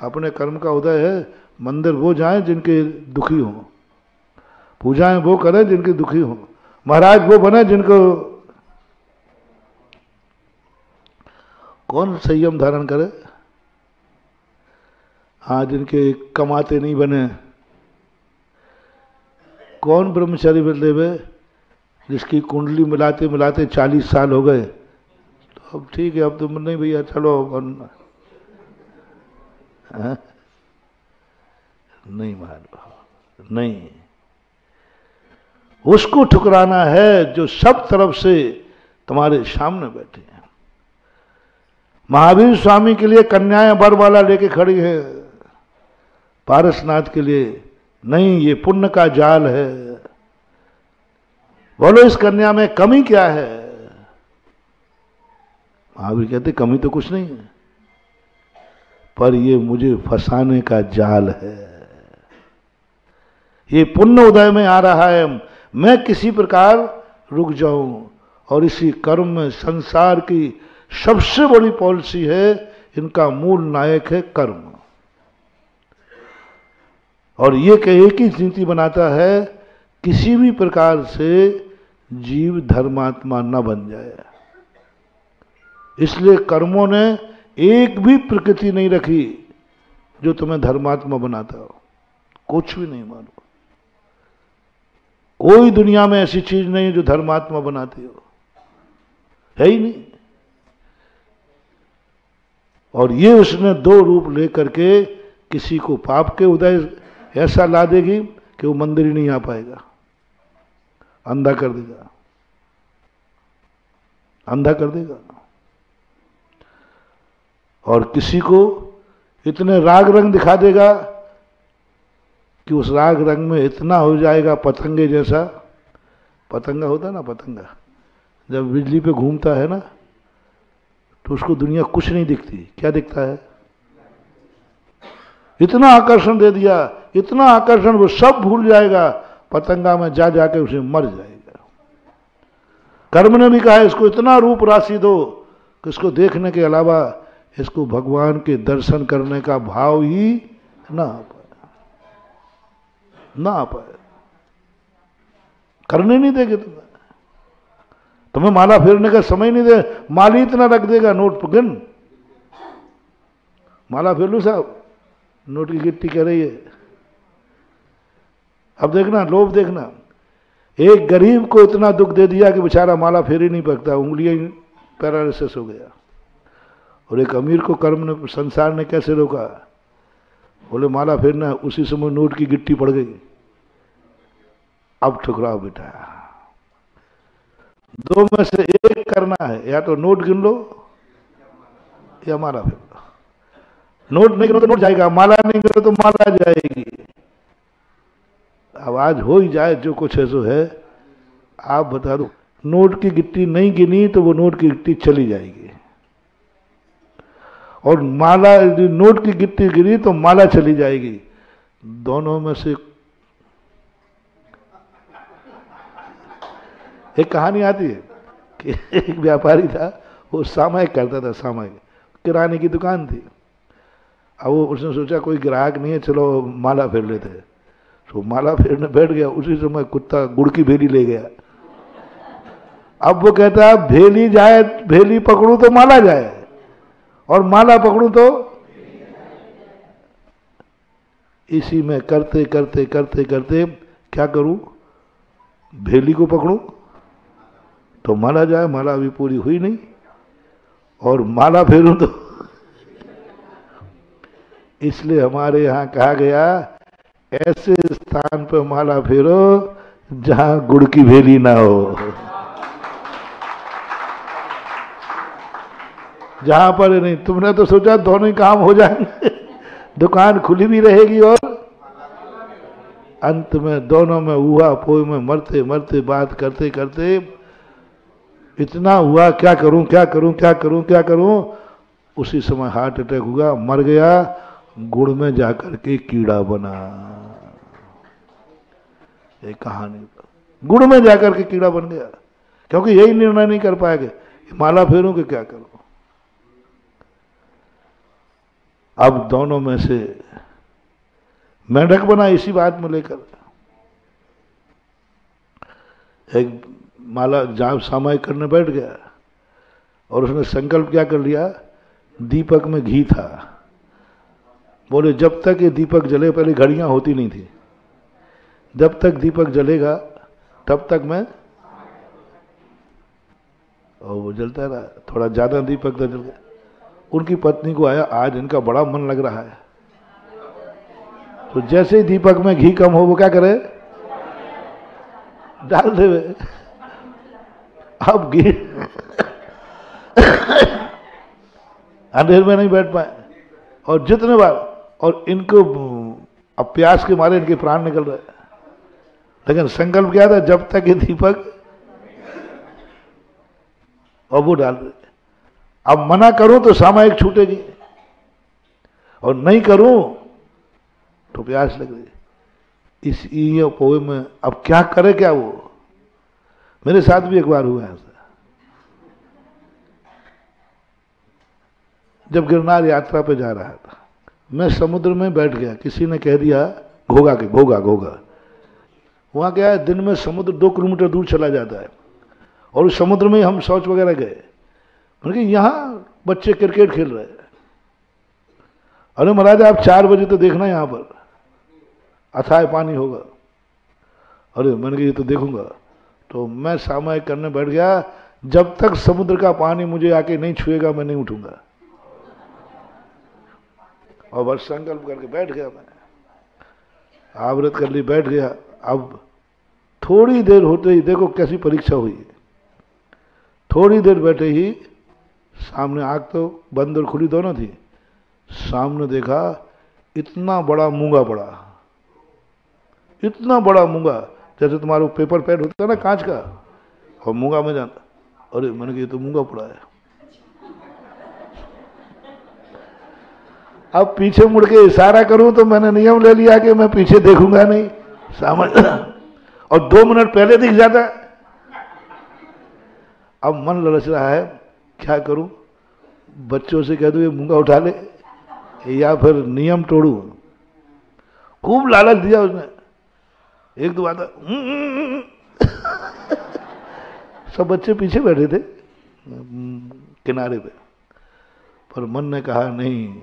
अपने कर्म का उदय है, मंदिर वो जाए जिनके दुखी हों। पूजाएँ वो करें जिनके दुखी हों। महाराज वो बने जिनको कौन संयम धारण करे? हाँ जिनके कमाते नहीं बने। कौन ब्रह्मचारी बदले हुए? जिसकी कुंडली मिलाते मिलाते चालीस साल हो गए। तो अब ठीक है, अब तो नहीं भैया, चलो हाँ? नहीं महानुभाव नहीं। उसको ठुकराना है जो सब तरफ़ से तुम्हारे सामने बैठे हैं। महावीर स्वामी के लिए कन्याएँ बर वाला लेके खड़ी है। पारसनाथ के लिए नहीं, ये पुण्य का जाल है। बोलो, इस कन्या में कमी क्या है? महावीर कहते, कमी तो कुछ नहीं है, पर ये मुझे फंसाने का जाल है। ये पुण्य उदय में आ रहा है, मैं किसी प्रकार रुक जाऊँ, और इसी कर्म में संसार की सबसे बड़ी पॉलिसी है, इनका मूल नायक है कर्म। और ये कहे की नीति बनाता है किसी भी प्रकार से जीव धर्मात्मा न बन जाए। इसलिए कर्मों ने एक भी प्रकृति नहीं रखी जो तुम्हें धर्मात्मा बनाता हो। कुछ भी नहीं मानो। कोई दुनिया में ऐसी चीज़ नहीं है जो धर्मात्मा बनाती हो। है ही नहीं। और ये उसने दो रूप लेकर के किसी को पाप के उदय ऐसा ला देगी कि वो मंदिर ही नहीं आ पाएगा। अंधा कर देगा। अंधा कर देगा। और किसी को इतने राग रंग दिखा देगा कि उस राग रंग में इतना हो जाएगा पतंगे जैसा। पतंगा होता ना पतंगा? जब बिजली पे घूमता है ना तो उसको दुनिया कुछ नहीं दिखती। क्या दिखता है? इतना आकर्षण दे दिया, इतना आकर्षण वो सब भूल जाएगा। पतंगा में जा जाके उसे मर जाएगा। कर्म ने भी कहा, इसको इतना रूप राशि दो कि इसको देखने के अलावा इसको भगवान के दर्शन करने का भाव ही ना आ पाए। ना आ पाए। करने नहीं देगे तुम्हें तुम्हें माला फेरने का समय नहीं दे, माली इतना रख देगा, नोट गिन। माला फेर लो साहब, नोट की गिट्टी कह रही है। अब देखना, लोभ देखना। एक गरीब को इतना दुख दे दिया कि बेचारा माला फेर नहीं पकता, उंगलियाँ पैरालिसिस हो गया। और एक अमीर को कर्म ने, संसार ने कैसे रोका? बोले, माला फेरना उसी समय नोट की गिट्टी पड़ गई। अब ठुकराव बेटा दो में से एक करना है, या तो नोट गिन लो, या माला फेर लो। नोट नहीं गिनो तो नोट जाएगा, माला नहीं गिनो तो माला जाएगी। आज हो ही जाए, जो कुछ है सो है। आप बता दो, नोट की गिट्टी नहीं गिनी तो वो नोट की गिट्टी चली जाएगी। और माला नोट की गिट्टी गिरी तो माला चली जाएगी। दोनों में से एक कहानी आती है कि एक व्यापारी था, वो सामायिक करता था, सामायिक। किराने की दुकान थी। अब वो उसने सोचा, कोई ग्राहक नहीं है, चलो माला फेर लेते हैं। तो माला फेरने बैठ गया, उसी समय कुत्ता गुड़ की भेली ले गया। अब वो कहता है, भेली जाए, भेली पकड़ू तो माला जाए। और माला पकड़ू तो? इसी में करते करते करते करते क्या करूँ? भेली को पकड़ू? तो माला जाए, माला अभी पूरी हुई नहीं। और माला फेरूं तो? इसलिए हमारे यहाँ कहा गया ऐसे स्थान पर माला फेरो, जहाँ गुड़ की भेली ना हो। जहाँ पर नहीं, तुमने तो सोचा दोनों ही काम हो जाएँगे। दुकान खुली भी रहेगी और अंत में दोनों में हुआ पोई में मरते मरते, बात करते करते, इतना हुआ, क्या करूँ क्या करूँ क्या करूँ क्या करूँ, उसी समय हार्ट अटैक हुआ, मर गया, गुड़ में जाकर के कीड़ा बना। एक कहानी। गुड़ में जाकर के कीड़ा बन गया, क्योंकि यही निर्णय नहीं कर पाएँगे। माला फेरूं कि क्या करूँ? अब दोनों में से मेंढक बना इसी बात में लेकर। एक माला जाप सामायिक करने बैठ गया और उसने संकल्प क्या कर लिया? दीपक में घी था। बोले, जब तक ये दीपक जले, पहले घड़ियाँ होती नहीं थी। जब तक दीपक जलेगा, तब तक मैं और वो जलता रहा थोड़ा ज़्यादा दीपक तो जल गया उनकी पत्नी को आया, आज इनका बड़ा मन लग रहा है। तो जैसे ही दीपक में घी कम हो, वो क्या करे? डाल दे अब घी अंधेर में नहीं बैठ पाए। और जितने बार और इनको अब प्यास के मारे इनके प्राण निकल रहे। लेकिन संकल्प क्या था, जब तक ये दीपक और वो डाल अब मना करूँ तो सामायिक छूटेगी। और नहीं करूँ तो प्यास लग रही। इस ये में अब क्या करे क्या वो? मेरे साथ भी एक बार हुआ ऐसा। जब गिरनार यात्रा पे जा रहा था, मैं समुद्र में बैठ गया। किसी ने कह दिया घोगा के घोगा घोगा वहाँ क्या है? दिन में समुद्र दो किलोमीटर दूर चला जाता है। और उस समुद्र में हम शौच वगैरह गए। मैंने यहाँ बच्चे क्रिकेट खेल रहे हैं। अरे महाराज, आप चार बजे तो देखना यहाँ पर। अथाय पानी होगा। अरे मैंने कहा, ये तो देखूँगा। तो मैं सामायिक करने बैठ गया। जब तक समुद्र का पानी मुझे आके नहीं छुएगा, मैं नहीं उठूँगा। और बस संकल्प करके बैठ गया मैं। आवृत कर ली, बैठ गया। अब थोड़ी देर होते ही देखो कैसी परीक्षा हुई। थोड़ी देर बैठे ही सामने आग तो बंद और खुली दोनों थी। सामने देखा इतना बड़ा मूँगा पड़ा। इतना बड़ा मूँगा, जैसे तुम्हारा पेपर पैड होता है ना कांच का। और मूँगा में जाना अरे मैंने कहा तो मूँगा पड़ा है। अब पीछे मुड़ के इशारा करूँ तो मैंने नियम ले लिया कि मैं पीछे देखूँगा नहीं। सामने और दो मिनट पहले दिख जाता है। अब मन ललच रहा है, क्या करूँ? बच्चों से कह दो, ये मूँगा उठा ले, या फिर नियम तोड़ू। खूब लालच दिया उसने। एक दो आता सब बच्चे पीछे बैठे थे किनारे पे। पर मन ने कहा, नहीं,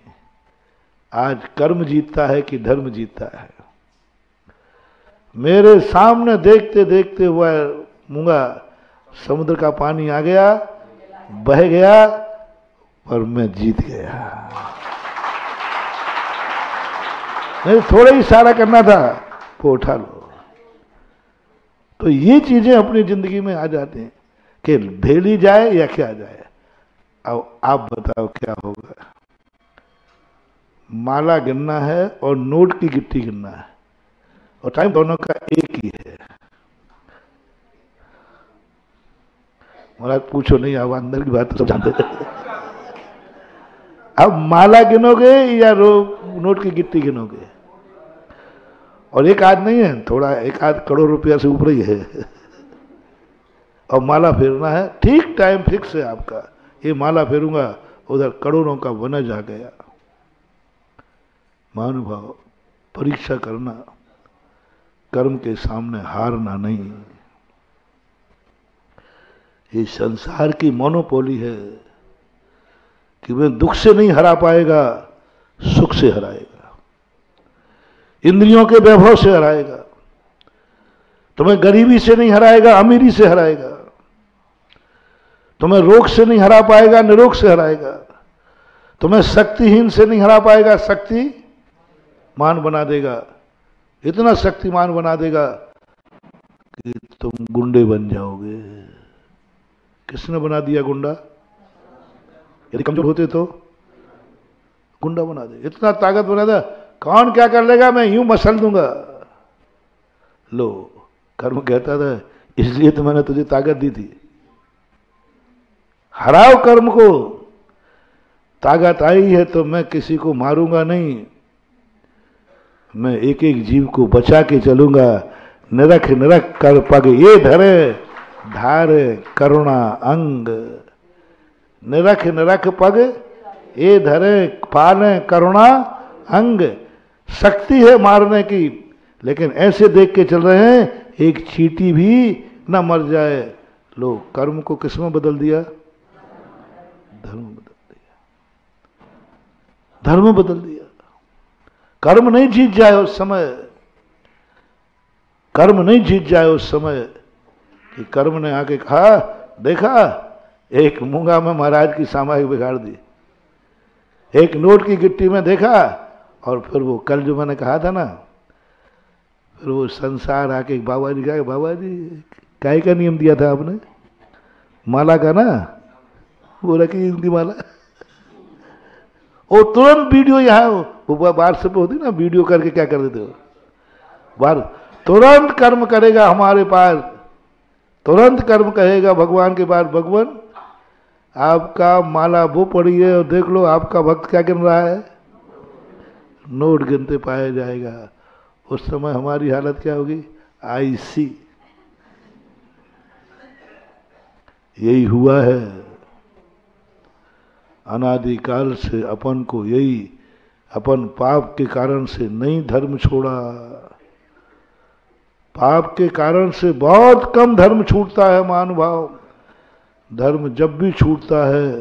आज कर्म जीतता है कि धर्म जीतता है? मेरे सामने देखते देखते हुआ मूँगा समुद्र का पानी आ गया, बह गया और मैं जीत गया। नहीं, थोड़ा ही इशारा करना था, वो उठा लो। तो ये चीज़ें अपनी ज़िंदगी में आ जाती हैं कि भेली जाए या क्या जाए। अब आप बताओ क्या होगा। माला गिनना है और नोट की गिट्टी गिनना है। और टाइम दोनों का एक ही है। महाराज, पूछो नहीं अब अंदर की बात तो सब जानते थे अब माला गिनोगे या नोट की गिट्टी गिनोगे? और एक आध नहीं है, थोड़ा एक आध करोड़ रुपया से ऊपर ही है। और माला फेरना है, ठीक टाइम फिक्स है आपका। ये माला फेरूँगा, उधर करोड़ों का वनज आ गया। महानुभाव, परीक्षा करना। कर्म के सामने हारना नहीं। ये संसार की मोनोपोली है कि वह दुख से नहीं हरा पाएगा, सुख से हराएगा। इंद्रियों के वैभव से हराएगा। तुम्हें गरीबी से नहीं हराएगा, अमीरी से हराएगा। तुम्हें रोग से नहीं हरा पाएगा, निरोग से हराएगा। तुम्हें शक्तिहीन से नहीं हरा पाएगा, शक्ति मान बना देगा। इतना शक्तिमान बना देगा कि तुम गुंडे बन जाओगे। किसने बना दिया गुंडा? यदि कमज़ोर होते तो गुंडा बना दे। इतना ताकत बना दे, कौन क्या कर लेगा? मैं यूँ मसल दूँगा। लो, कर्म कहता था, इसलिए तो मैंने तुझे ताकत दी थी। हराओ कर्म को। ताकत आई है तो मैं किसी को मारूँगा नहीं। मैं एक एक जीव को बचा के चलूँगा। निरख निरख कर पग ये धरे, धार, करुणा, अंग। निरख निरख पग ये धरे पाले करुणा, अंग। शक्ति है मारने की, लेकिन ऐसे देख के चल रहे हैं, एक चीटी भी न मर जाए। लो, कर्म को किसमें बदल दिया? धर्म बदल दिया। धर्म बदल दिया। कर्म नहीं जीत जाए उस समय, कर्म नहीं जीत जाए उस समय कि कर्म ने आके कहा, देखा, एक मूँगा में महाराज की सामाजिक बिगाड़ दी। एक नोट की गिट्टी में देखा, और फिर वो कल जो मैंने कहा था ना, फिर वो संसार आके, बाबा जी कहा, बाबा जी काय का नियम दिया था आपने? माला का ना? वो रखी इनकी माला। वो तुरंत वीडियो यहाँ वो व्हाट्सएप होती ना, वीडियो करके क्या कर देते हो? बार तुरंत कर्म करेगा हमारे पास। तुरंत कर्म कहेगा भगवान के पास, भगवान, आपका माला वो पड़ी है और देख लो, आपका भक्त क्या गिन रहा है? नोट गिनते पाया जाएगा। उस समय हमारी हालत क्या होगी? आईसी। यही हुआ है। अनादिकाल से अपन को यही, अपन पाप के कारण से नहीं धर्म छोड़ा। पाप के कारण से बहुत कम धर्म छूटता है मानुभाव धर्म जब भी छूटता है,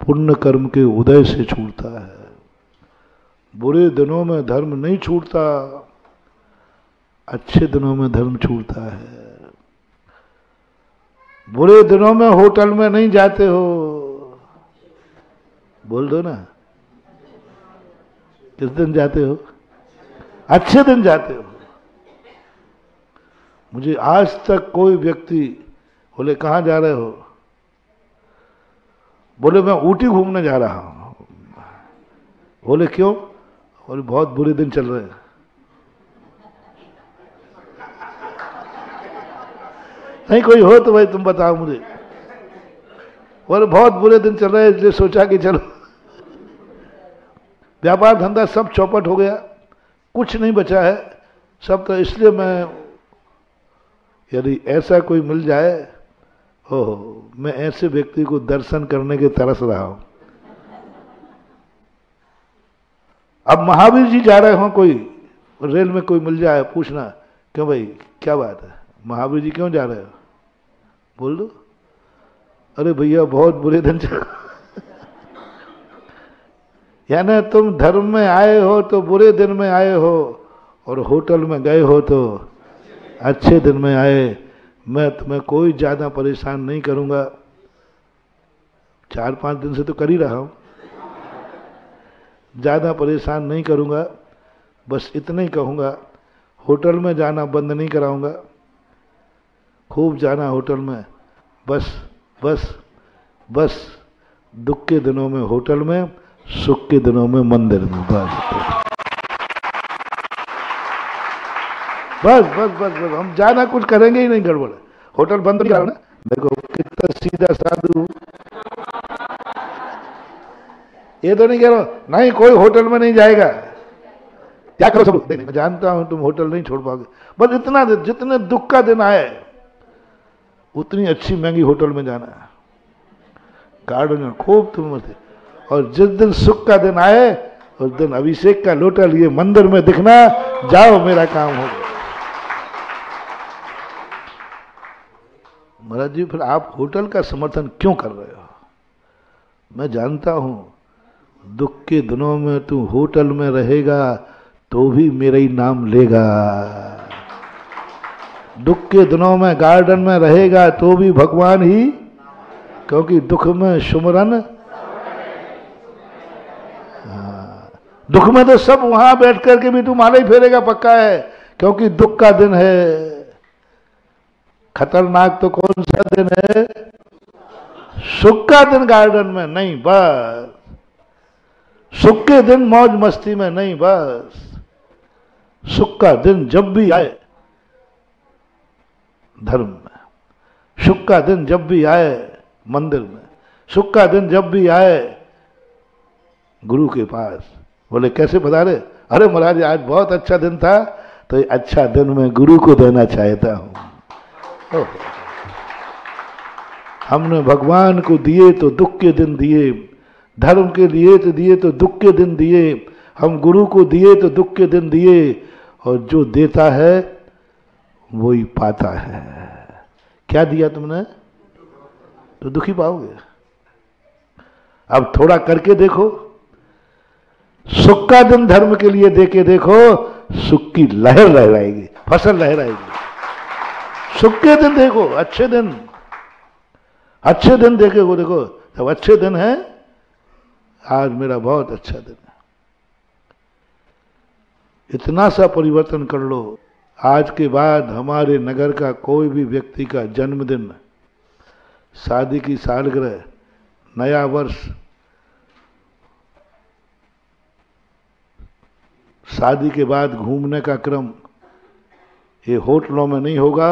पुण्य कर्म के उदय से छूटता है। बुरे दिनों में धर्म नहीं छूटता, अच्छे दिनों में धर्म छूटता है। बुरे दिनों में होटल में नहीं जाते हो। बोल दो ना। किस दिन जाते हो? अच्छे दिन जाते हो। मुझे आज तक कोई व्यक्ति बोले, कहाँ जा रहे हो? बोले, मैं ऊटी घूमने जा रहा हूँ। बोले, क्यों? बोले, बहुत बुरे दिन चल रहे हैं। नहीं, कोई हो तो भाई तुम बताओ मुझे। बोले, बहुत बुरे दिन चल रहे हैं, इसलिए सोचा कि चलो। व्यापार धंधा सब चौपट हो गया। कुछ नहीं बचा है। सब तो इसलिए मैं, यदि ऐसा कोई मिल जाए हो मैं ऐसे व्यक्ति को दर्शन करने के तरस रहा हूँ। अब महावीर जी जा रहे हो कोई, रेल में कोई मिल जाए, पूछना, क्यों भाई, क्या बात है? महावीर जी क्यों जा रहे हो? बोल दो। अरे भैया, बहुत बुरे दिन चल यानी तुम धर्म में आए हो तो बुरे दिन में आए हो और होटल में गए हो तो अच्छे दिन में आए। मैं तुम्हें कोई ज़्यादा परेशान नहीं करूँगा। चार पाँच दिन से तो कर ही रहा हूँ। ज़्यादा परेशान नहीं करूँगा। बस इतना ही कहूँगा, होटल में जाना बंद नहीं कराऊँगा। खूब जाना होटल में। बस बस बस, दुख के दिनों में होटल में। सुख के दिनों में मंदिर में, बस बस। बस बस बस हम जाना कुछ करेंगे ही नहीं गड़बड़ होटल बंद नहीं ना देखो, कितना सीधा साधु। ये तो नहीं कह रहा नहीं, कोई होटल में नहीं जाएगा। क्या करो सब? मैं जानता हूँ, तुम होटल नहीं छोड़ पाओगे। बस इतना जितने दुख का दिन आए, उतनी अच्छी, महँगी होटल में जाना। है गार्डन खूब तुम मस्ती। और जिस दिन सुख का दिन आए, उस दिन अभिषेक का लोटा लिए मंदिर में दिखना, जाओ मेरा काम हो गया। महाराज जी, फिर आप होटल का समर्थन क्यों कर रहे हो? मैं जानता हूँ, दुख के दिनों में तू होटल में रहेगा तो भी मेरा ही नाम लेगा। दुख के दिनों में गार्डन में रहेगा तो भी भगवान ही, क्योंकि दुख में सुमरन दुख में तो सब वहाँ बैठ करके भी तू माला ही फेरेगा, पक्का है? क्योंकि दुख का दिन है। खतरनाक तो कौन सा दिन है? सुख का दिन गार्डन में नहीं, बस। सुख के दिन मौज मस्ती में नहीं, बस। सुख का दिन जब भी आए, धर्म में। सुख का दिन जब भी आए, मंदिर में। सुख का दिन जब भी आए, गुरु के पास। बोले, कैसे बता रहे अरे महाराज, आज बहुत अच्छा दिन था तो अच्छा दिन मैं गुरु को देना चाहता हूँ। हमने भगवान को दिए तो दुख के दिन दिए, धर्म के लिए तो दिए तो दुख के दिन दिए, हम गुरु को दिए तो दुख के दिन दिए, और जो देता है वो ही पाता है। क्या दिया तुमने? तो दुखी पाओगे। अब थोड़ा करके देखो। सुख का दिन धर्म के लिए देके देखो, सुख की लहर लहराएगी, फ़सल लहराएगी। सुख के दिन देखो, अच्छे दिन। अच्छे दिन देखे को देखो जब अच्छे दिन है। आज मेरा बहुत अच्छा दिन है। इतना सा परिवर्तन कर लो। आज के बाद हमारे नगर का कोई भी व्यक्ति का जन्मदिन, शादी की सालगिरह, नया वर्ष शादी के बाद घूमने का क्रम, ये होटलों में नहीं होगा,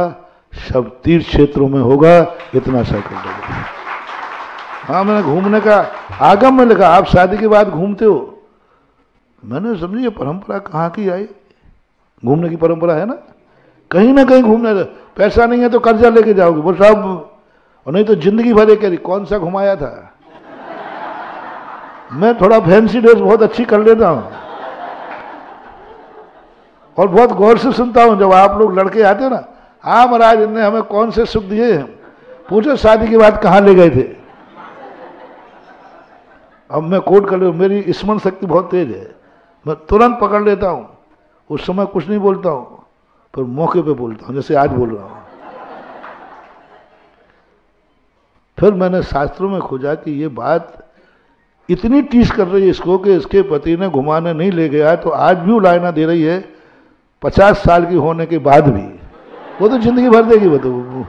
सब तीर्थ क्षेत्रों में होगा, इतना सा कर लो हाँ मैंने घूमने का आगम में लिखा, आप शादी के बाद घूमते हो। मैंने समझी, ये परंपरा कहाँ की आई? घूमने की परंपरा है ना? कहीं ना कहीं घूमने पैसा नहीं है तो कर्जा लेके जाओगे। वो साहब और नहीं तो ज़िंदगी भर एक कौन सा घुमाया था? मैं थोड़ा फैंसी ड्रेस बहुत अच्छी कर लेता हूँ। और बहुत गौर से सुनता हूँ, जब आप लोग लड़के आते हो ना हाँ महाराज, इनने हमें कौन से सुख दिए हैं? पूछो, शादी के बाद कहाँ ले गए थे? अब मैं कोट कर मेरी स्मरण शक्ति बहुत तेज है। मैं तुरंत पकड़ लेता हूँ। उस समय कुछ नहीं बोलता हूँ, पर मौके पे बोलता हूँ, जैसे आज बोल रहा हूँ। फिर मैंने शास्त्रों में खोजा कि ये बात इतनी टीस कर रही है इसको कि इसके पति ने घुमाने नहीं ले गया तो आज भी उलायना दे रही है पचास साल की होने के बाद भी, वो तो ज़िंदगी भर देगी वो तो।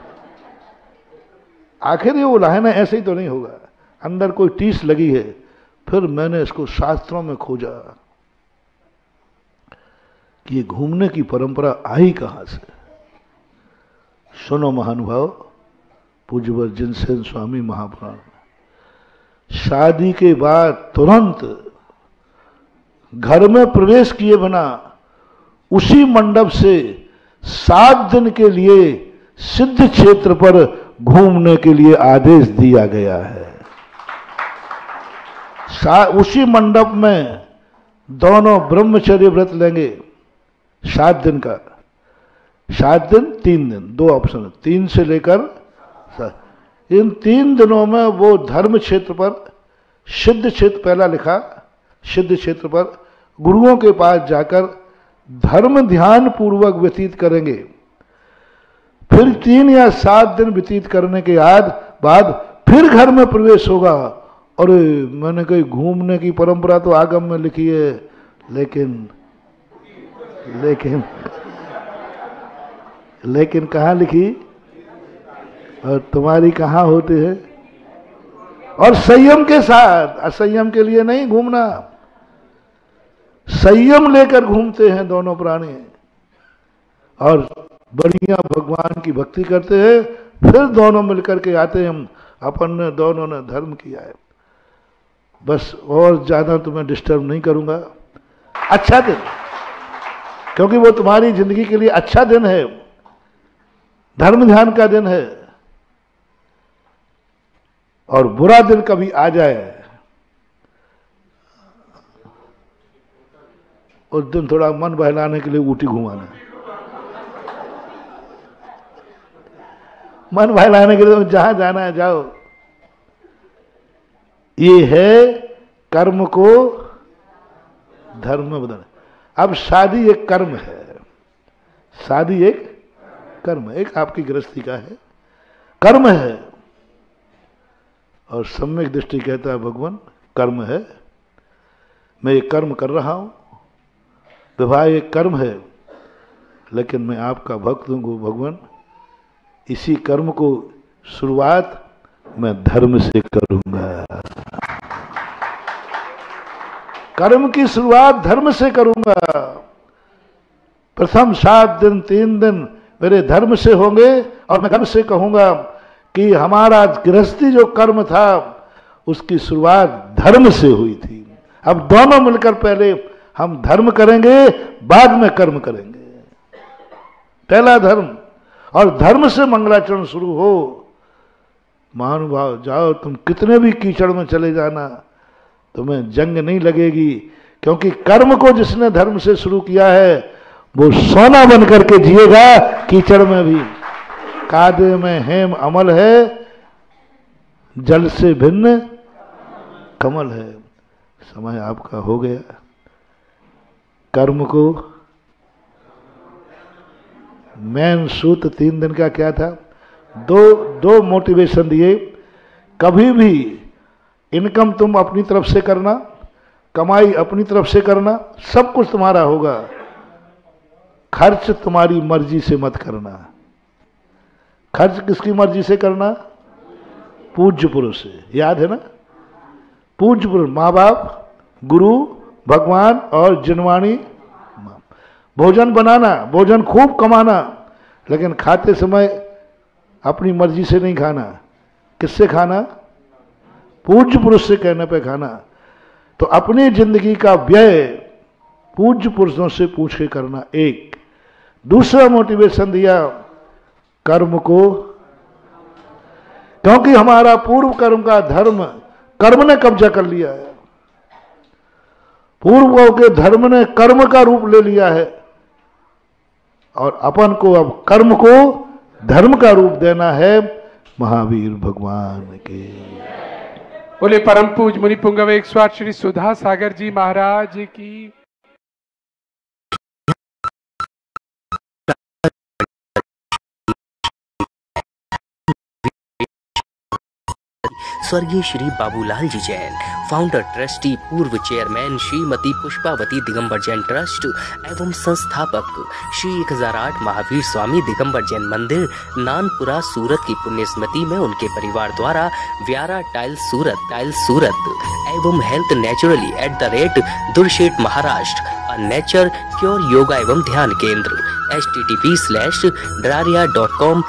आखिर ये उलायना ऐसे ही तो नहीं होगा। अंदर कोई टीस लगी है, फिर मैंने इसको शास्त्रों में खोजा कि ये घूमने की परंपरा आई कहाँ से। सुनो महानुभाव, पूज्यवर जिनसेन स्वामी महापुराण। शादी के बाद तुरंत घर में प्रवेश किए बिना उसी मंडप से सात दिन के लिए सिद्ध क्षेत्र पर घूमने के लिए आदेश दिया गया है। उसी मंडप में दोनों ब्रह्मचर्य व्रत लेंगे। सात दिन का। सात दिन, तीन दिन, दो ऑप्शन तीन से लेकर इन तीन दिनों में वो धर्म क्षेत्र पर, सिद्ध क्षेत्र, पहला लिखा, सिद्ध क्षेत्र पर गुरुओं के पास जाकर धर्म ध्यान पूर्वक व्यतीत करेंगे। फिर तीन या सात दिन व्यतीत करने के बाद बाद फिर घर में प्रवेश होगा। और मैंने कही घूमने की परंपरा तो आगम में लिखी है, लेकिन लेकिन लेकिन कहा लिखी? और तुम्हारी कहाँ होती है? और संयम के साथ, असंयम के लिए नहीं घूमना। संयम लेकर घूमते हैं दोनों प्राणी। और बढ़िया भगवान की भक्ति करते हैं, फिर दोनों मिलकर के आते हैं। हम अपन ने, दोनों ने धर्म किया है। बस और ज़्यादा तुम्हें डिस्टर्ब नहीं करूँगा। अच्छा दिन। क्योंकि वो तुम्हारी ज़िंदगी के लिए अच्छा दिन है। धर्म ध्यान का दिन है। और बुरा दिन कभी आ जाए उस दिन थोड़ा मन बहलाने के लिए ऊटी घुमाना। मन बहलाने के लिए तुम जहाँ जाना है, जाओ। ये है कर्म को धर्म में बदलना। अब शादी एक कर्म है। शादी एक कर्म एक आपकी गृहस्थी का है। कर्म है। और सम्यक दृष्टि कहता है भगवान, कर्म है। मैं ये कर्म कर रहा हूँ। विवाह एक कर्म है। लेकिन मैं आपका भक्त हूँ भगवान। इसी कर्म को शुरुआत मैं धर्म से करूँगा। कर्म की शुरुआत धर्म से करूँगा। प्रथम सात दिन, तीन दिन मेरे धर्म से होंगे और मैं धर्म से कहूँगा कि हमारा गृहस्थी जो कर्म था, उसकी शुरुआत धर्म से हुई थी। अब दोनों मिलकर पहले हम धर्म करेंगे, बाद में कर्म करेंगे। पहला धर्म, और धर्म से मंगलाचरण शुरू हो। महानुभाव, जाओ तुम कितने भी कीचड़ में चले जाना, तुम्हें जंग नहीं लगेगी, क्योंकि कर्म को जिसने धर्म से शुरू किया है, वो सोना बन करके जिएगा कीचड़ में भी। कादे में हेम अमल है, जल से भिन्न कमल है। समय आपका हो गया। कर्म को। मैन सूत तीन दिन का क्या था? दो दो मोटिवेशन दिए। कभी भी इनकम तुम अपनी तरफ़ से करना, कमाई अपनी तरफ़ से करना, सब कुछ तुम्हारा होगा। खर्च तुम्हारी मर्ज़ी से मत करना। खर्च किसकी मर्ज़ी से करना? पूज्य पुरुष से। याद है ना? पूज्य पुरुष, माँ बाप, गुरु भगवान और जिनवाणी। भोजन बनाना, भोजन खूब कमाना, लेकिन खाते समय अपनी मर्ज़ी से नहीं खाना। किससे खाना? पूज्य पुरुष से कहने पे खाना। तो अपनी ज़िंदगी का व्यय पूज्य पुरुषों से पूछ के करना एक। दूसरा मोटिवेशन दिया, कर्म को। क्योंकि हमारा पूर्व कर्म का धर्म, कर्म ने कब्जा कर लिया है। पूर्व के धर्म ने कर्म का रूप ले लिया है। और अपन को अब कर्म को धर्म का रूप देना है। महावीर भगवान के। बोले परम पूज मुनि पुंगवे स्वाद श्री सुधा सागर जी महाराज की। स्वर्गीय श्री बाबूलाल जी जैन फाउंडर ट्रस्टी पूर्व चेयरमैन श्रीमती पुष्पावती दिगंबर जैन ट्रस्ट एवं संस्थापक, श्री 1008 महावीर स्वामी दिगंबर जैन मंदिर, नानपुरा सूरत की पुण्य स्मृति में उनके परिवार द्वारा व्यारा टाइल सूरत टाइल सूरत एवं health naturally at the rate दुर्शेट Maharashtra nature cure yoga एवं ध्यान केंद्र H T T P slash डरारिया dot com